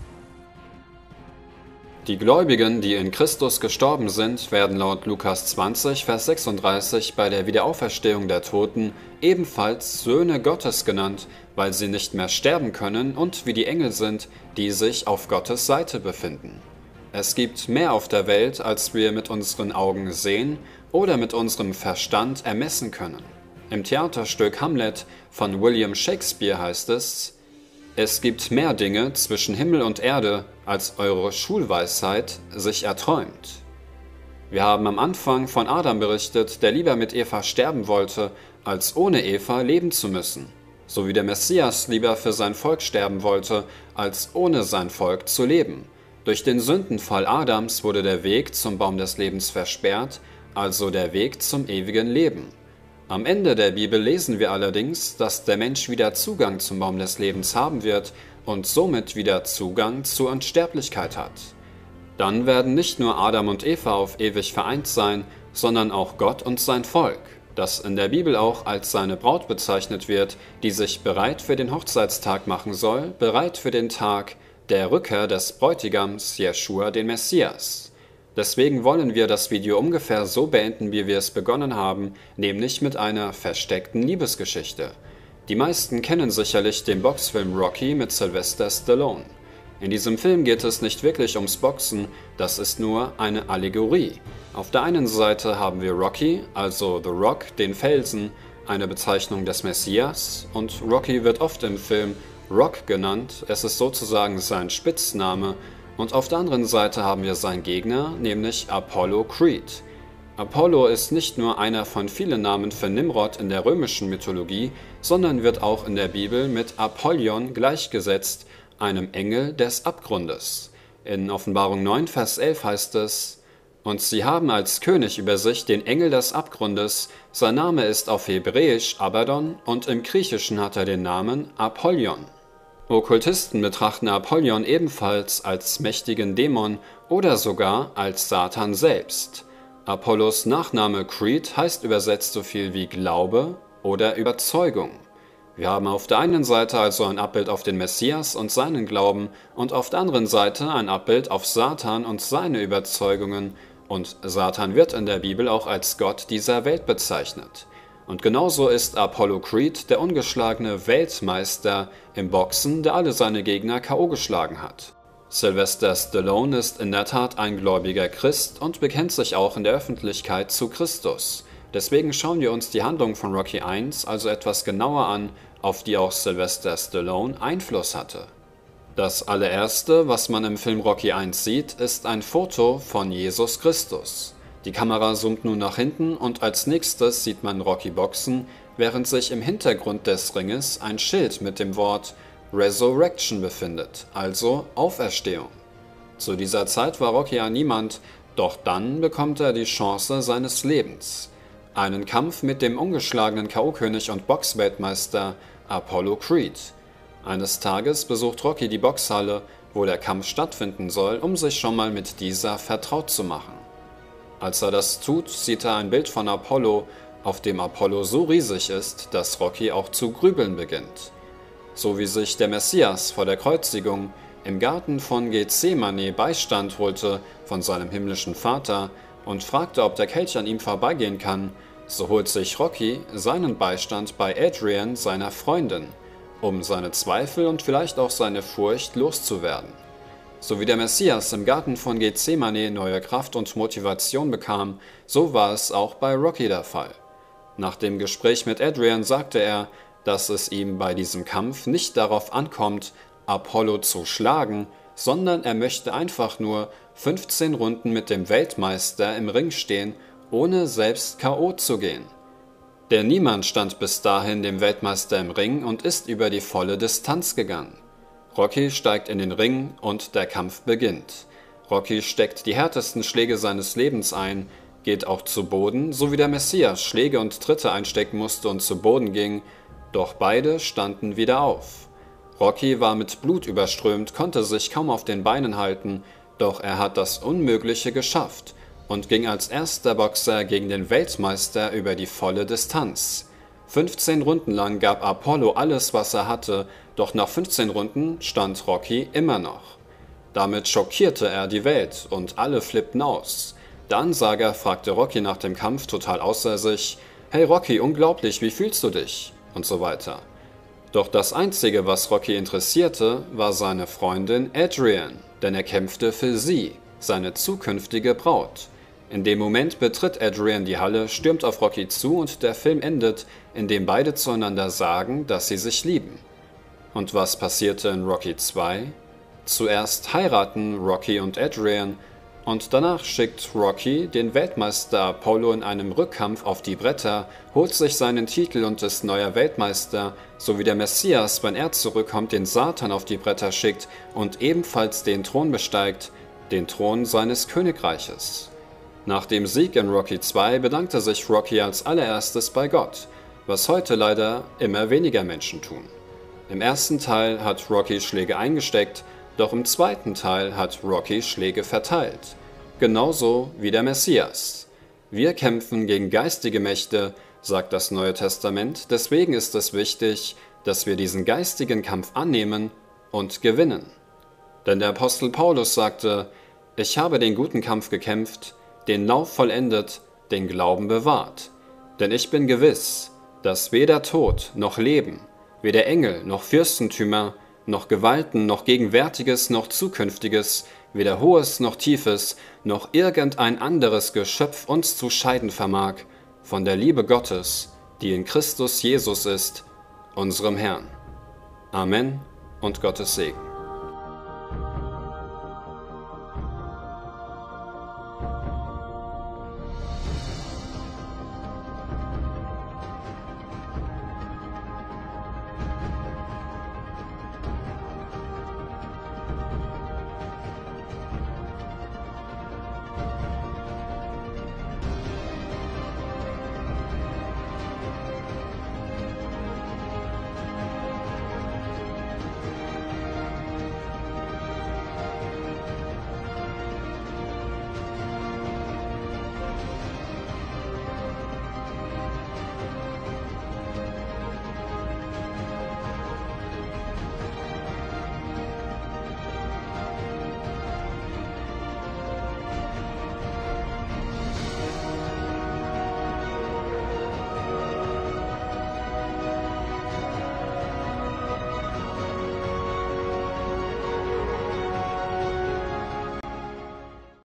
Die Gläubigen, die in Christus gestorben sind, werden laut Lukas 20, Vers 36 bei der Wiederauferstehung der Toten ebenfalls Söhne Gottes genannt, weil sie nicht mehr sterben können und wie die Engel sind, die sich auf Gottes Seite befinden. Es gibt mehr auf der Welt, als wir mit unseren Augen sehen oder mit unserem Verstand ermessen können. Im Theaterstück Hamlet von William Shakespeare heißt es, es gibt mehr Dinge zwischen Himmel und Erde, als eure Schulweisheit sich erträumt. Wir haben am Anfang von Adam berichtet, der lieber mit Eva sterben wollte, als ohne Eva leben zu müssen, so wie der Messias lieber für sein Volk sterben wollte, als ohne sein Volk zu leben. Durch den Sündenfall Adams wurde der Weg zum Baum des Lebens versperrt, also der Weg zum ewigen Leben. Am Ende der Bibel lesen wir allerdings, dass der Mensch wieder Zugang zum Baum des Lebens haben wird und somit wieder Zugang zur Unsterblichkeit hat. Dann werden nicht nur Adam und Eva auf ewig vereint sein, sondern auch Gott und sein Volk, das in der Bibel auch als seine Braut bezeichnet wird, die sich bereit für den Hochzeitstag machen soll, bereit für den Tag, der Rückkehr des Bräutigams Jeschua, den Messias. Deswegen wollen wir das Video ungefähr so beenden, wie wir es begonnen haben, nämlich mit einer versteckten Liebesgeschichte. Die meisten kennen sicherlich den Boxfilm Rocky mit Sylvester Stallone. In diesem Film geht es nicht wirklich ums Boxen, das ist nur eine Allegorie. Auf der einen Seite haben wir Rocky, also The Rock, den Felsen, eine Bezeichnung des Messias, und Rocky wird oft im Film Rock genannt, es ist sozusagen sein Spitzname, und auf der anderen Seite haben wir seinen Gegner, nämlich Apollo Creed. Apollo ist nicht nur einer von vielen Namen für Nimrod in der römischen Mythologie, sondern wird auch in der Bibel mit Apollyon gleichgesetzt, einem Engel des Abgrundes. In Offenbarung 9, Vers 11 heißt es, und sie haben als König über sich den Engel des Abgrundes, sein Name ist auf Hebräisch Abaddon und im Griechischen hat er den Namen Apollyon. Okkultisten betrachten Apollyon ebenfalls als mächtigen Dämon oder sogar als Satan selbst. Apollos Nachname Creed heißt übersetzt so viel wie Glaube oder Überzeugung. Wir haben auf der einen Seite also ein Abbild auf den Messias und seinen Glauben und auf der anderen Seite ein Abbild auf Satan und seine Überzeugungen, und Satan wird in der Bibel auch als Gott dieser Welt bezeichnet. Und genauso ist Apollo Creed der ungeschlagene Weltmeister im Boxen, der alle seine Gegner K.O. geschlagen hat. Sylvester Stallone ist in der Tat ein gläubiger Christ und bekennt sich auch in der Öffentlichkeit zu Christus. Deswegen schauen wir uns die Handlung von Rocky 1 also etwas genauer an, auf die auch Sylvester Stallone Einfluss hatte. Das allererste, was man im Film Rocky 1 sieht, ist ein Foto von Jesus Christus. Die Kamera zoomt nun nach hinten und als nächstes sieht man Rocky boxen, während sich im Hintergrund des Ringes ein Schild mit dem Wort Resurrection befindet, also Auferstehung. Zu dieser Zeit war Rocky ja niemand, doch dann bekommt er die Chance seines Lebens. Einen Kampf mit dem ungeschlagenen K.O.-König und Boxweltmeister Apollo Creed. Eines Tages besucht Rocky die Boxhalle, wo der Kampf stattfinden soll, um sich schon mal mit dieser vertraut zu machen. Als er das tut, sieht er ein Bild von Apollo, auf dem Apollo so riesig ist, dass Rocky auch zu grübeln beginnt. So wie sich der Messias vor der Kreuzigung im Garten von Gethsemane Beistand holte von seinem himmlischen Vater und fragte, ob der Kelch an ihm vorbeigehen kann, so holt sich Rocky seinen Beistand bei Adrian, seiner Freundin, um seine Zweifel und vielleicht auch seine Furcht loszuwerden. So wie der Messias im Garten von Gethsemane neue Kraft und Motivation bekam, so war es auch bei Rocky der Fall. Nach dem Gespräch mit Adrian sagte er, dass es ihm bei diesem Kampf nicht darauf ankommt, Apollo zu schlagen, sondern er möchte einfach nur 15 Runden mit dem Weltmeister im Ring stehen, ohne selbst KO zu gehen. Der Niemand stand bis dahin dem Weltmeister im Ring und ist über die volle Distanz gegangen. Rocky steigt in den Ring und der Kampf beginnt. Rocky steckt die härtesten Schläge seines Lebens ein, geht auch zu Boden, so wie der Messias Schläge und Tritte einstecken musste und zu Boden ging, doch beide standen wieder auf. Rocky war mit Blut überströmt, konnte sich kaum auf den Beinen halten, doch er hat das Unmögliche geschafft und ging als erster Boxer gegen den Weltmeister über die volle Distanz. 15 Runden lang gab Apollo alles, was er hatte, doch nach 15 Runden stand Rocky immer noch. Damit schockierte er die Welt und alle flippten aus. Der Ansager fragte Rocky nach dem Kampf total außer sich: Hey Rocky, unglaublich, wie fühlst du dich? und so weiter. Doch das Einzige, was Rocky interessierte, war seine Freundin Adrian, denn er kämpfte für sie. seine zukünftige Braut. In dem Moment betritt Adrian die Halle, stürmt auf Rocky zu und der Film endet, indem beide zueinander sagen, dass sie sich lieben. Und was passierte in Rocky 2? Zuerst heiraten Rocky und Adrian und danach schickt Rocky den Weltmeister Apollo in einem Rückkampf auf die Bretter, holt sich seinen Titel und ist neuer Weltmeister, so wie der Messias, wenn er zurückkommt, den Satan auf die Bretter schickt und ebenfalls den Thron besteigt, den Thron seines Königreiches. Nach dem Sieg in Rocky 2 bedankte sich Rocky als allererstes bei Gott, was heute leider immer weniger Menschen tun. Im ersten Teil hat Rocky Schläge eingesteckt, doch im zweiten Teil hat Rocky Schläge verteilt. Genauso wie der Messias. Wir kämpfen gegen geistige Mächte, sagt das Neue Testament, deswegen ist es wichtig, dass wir diesen geistigen Kampf annehmen und gewinnen. Denn der Apostel Paulus sagte, ich habe den guten Kampf gekämpft, den Lauf vollendet, den Glauben bewahrt. Denn ich bin gewiss, dass weder Tod noch Leben, weder Engel noch Fürstentümer, noch Gewalten, noch Gegenwärtiges, noch Zukünftiges, weder Hohes noch Tiefes, noch irgendein anderes Geschöpf uns zu scheiden vermag von der Liebe Gottes, die in Christus Jesus ist, unserem Herrn. Amen und Gottes Segen.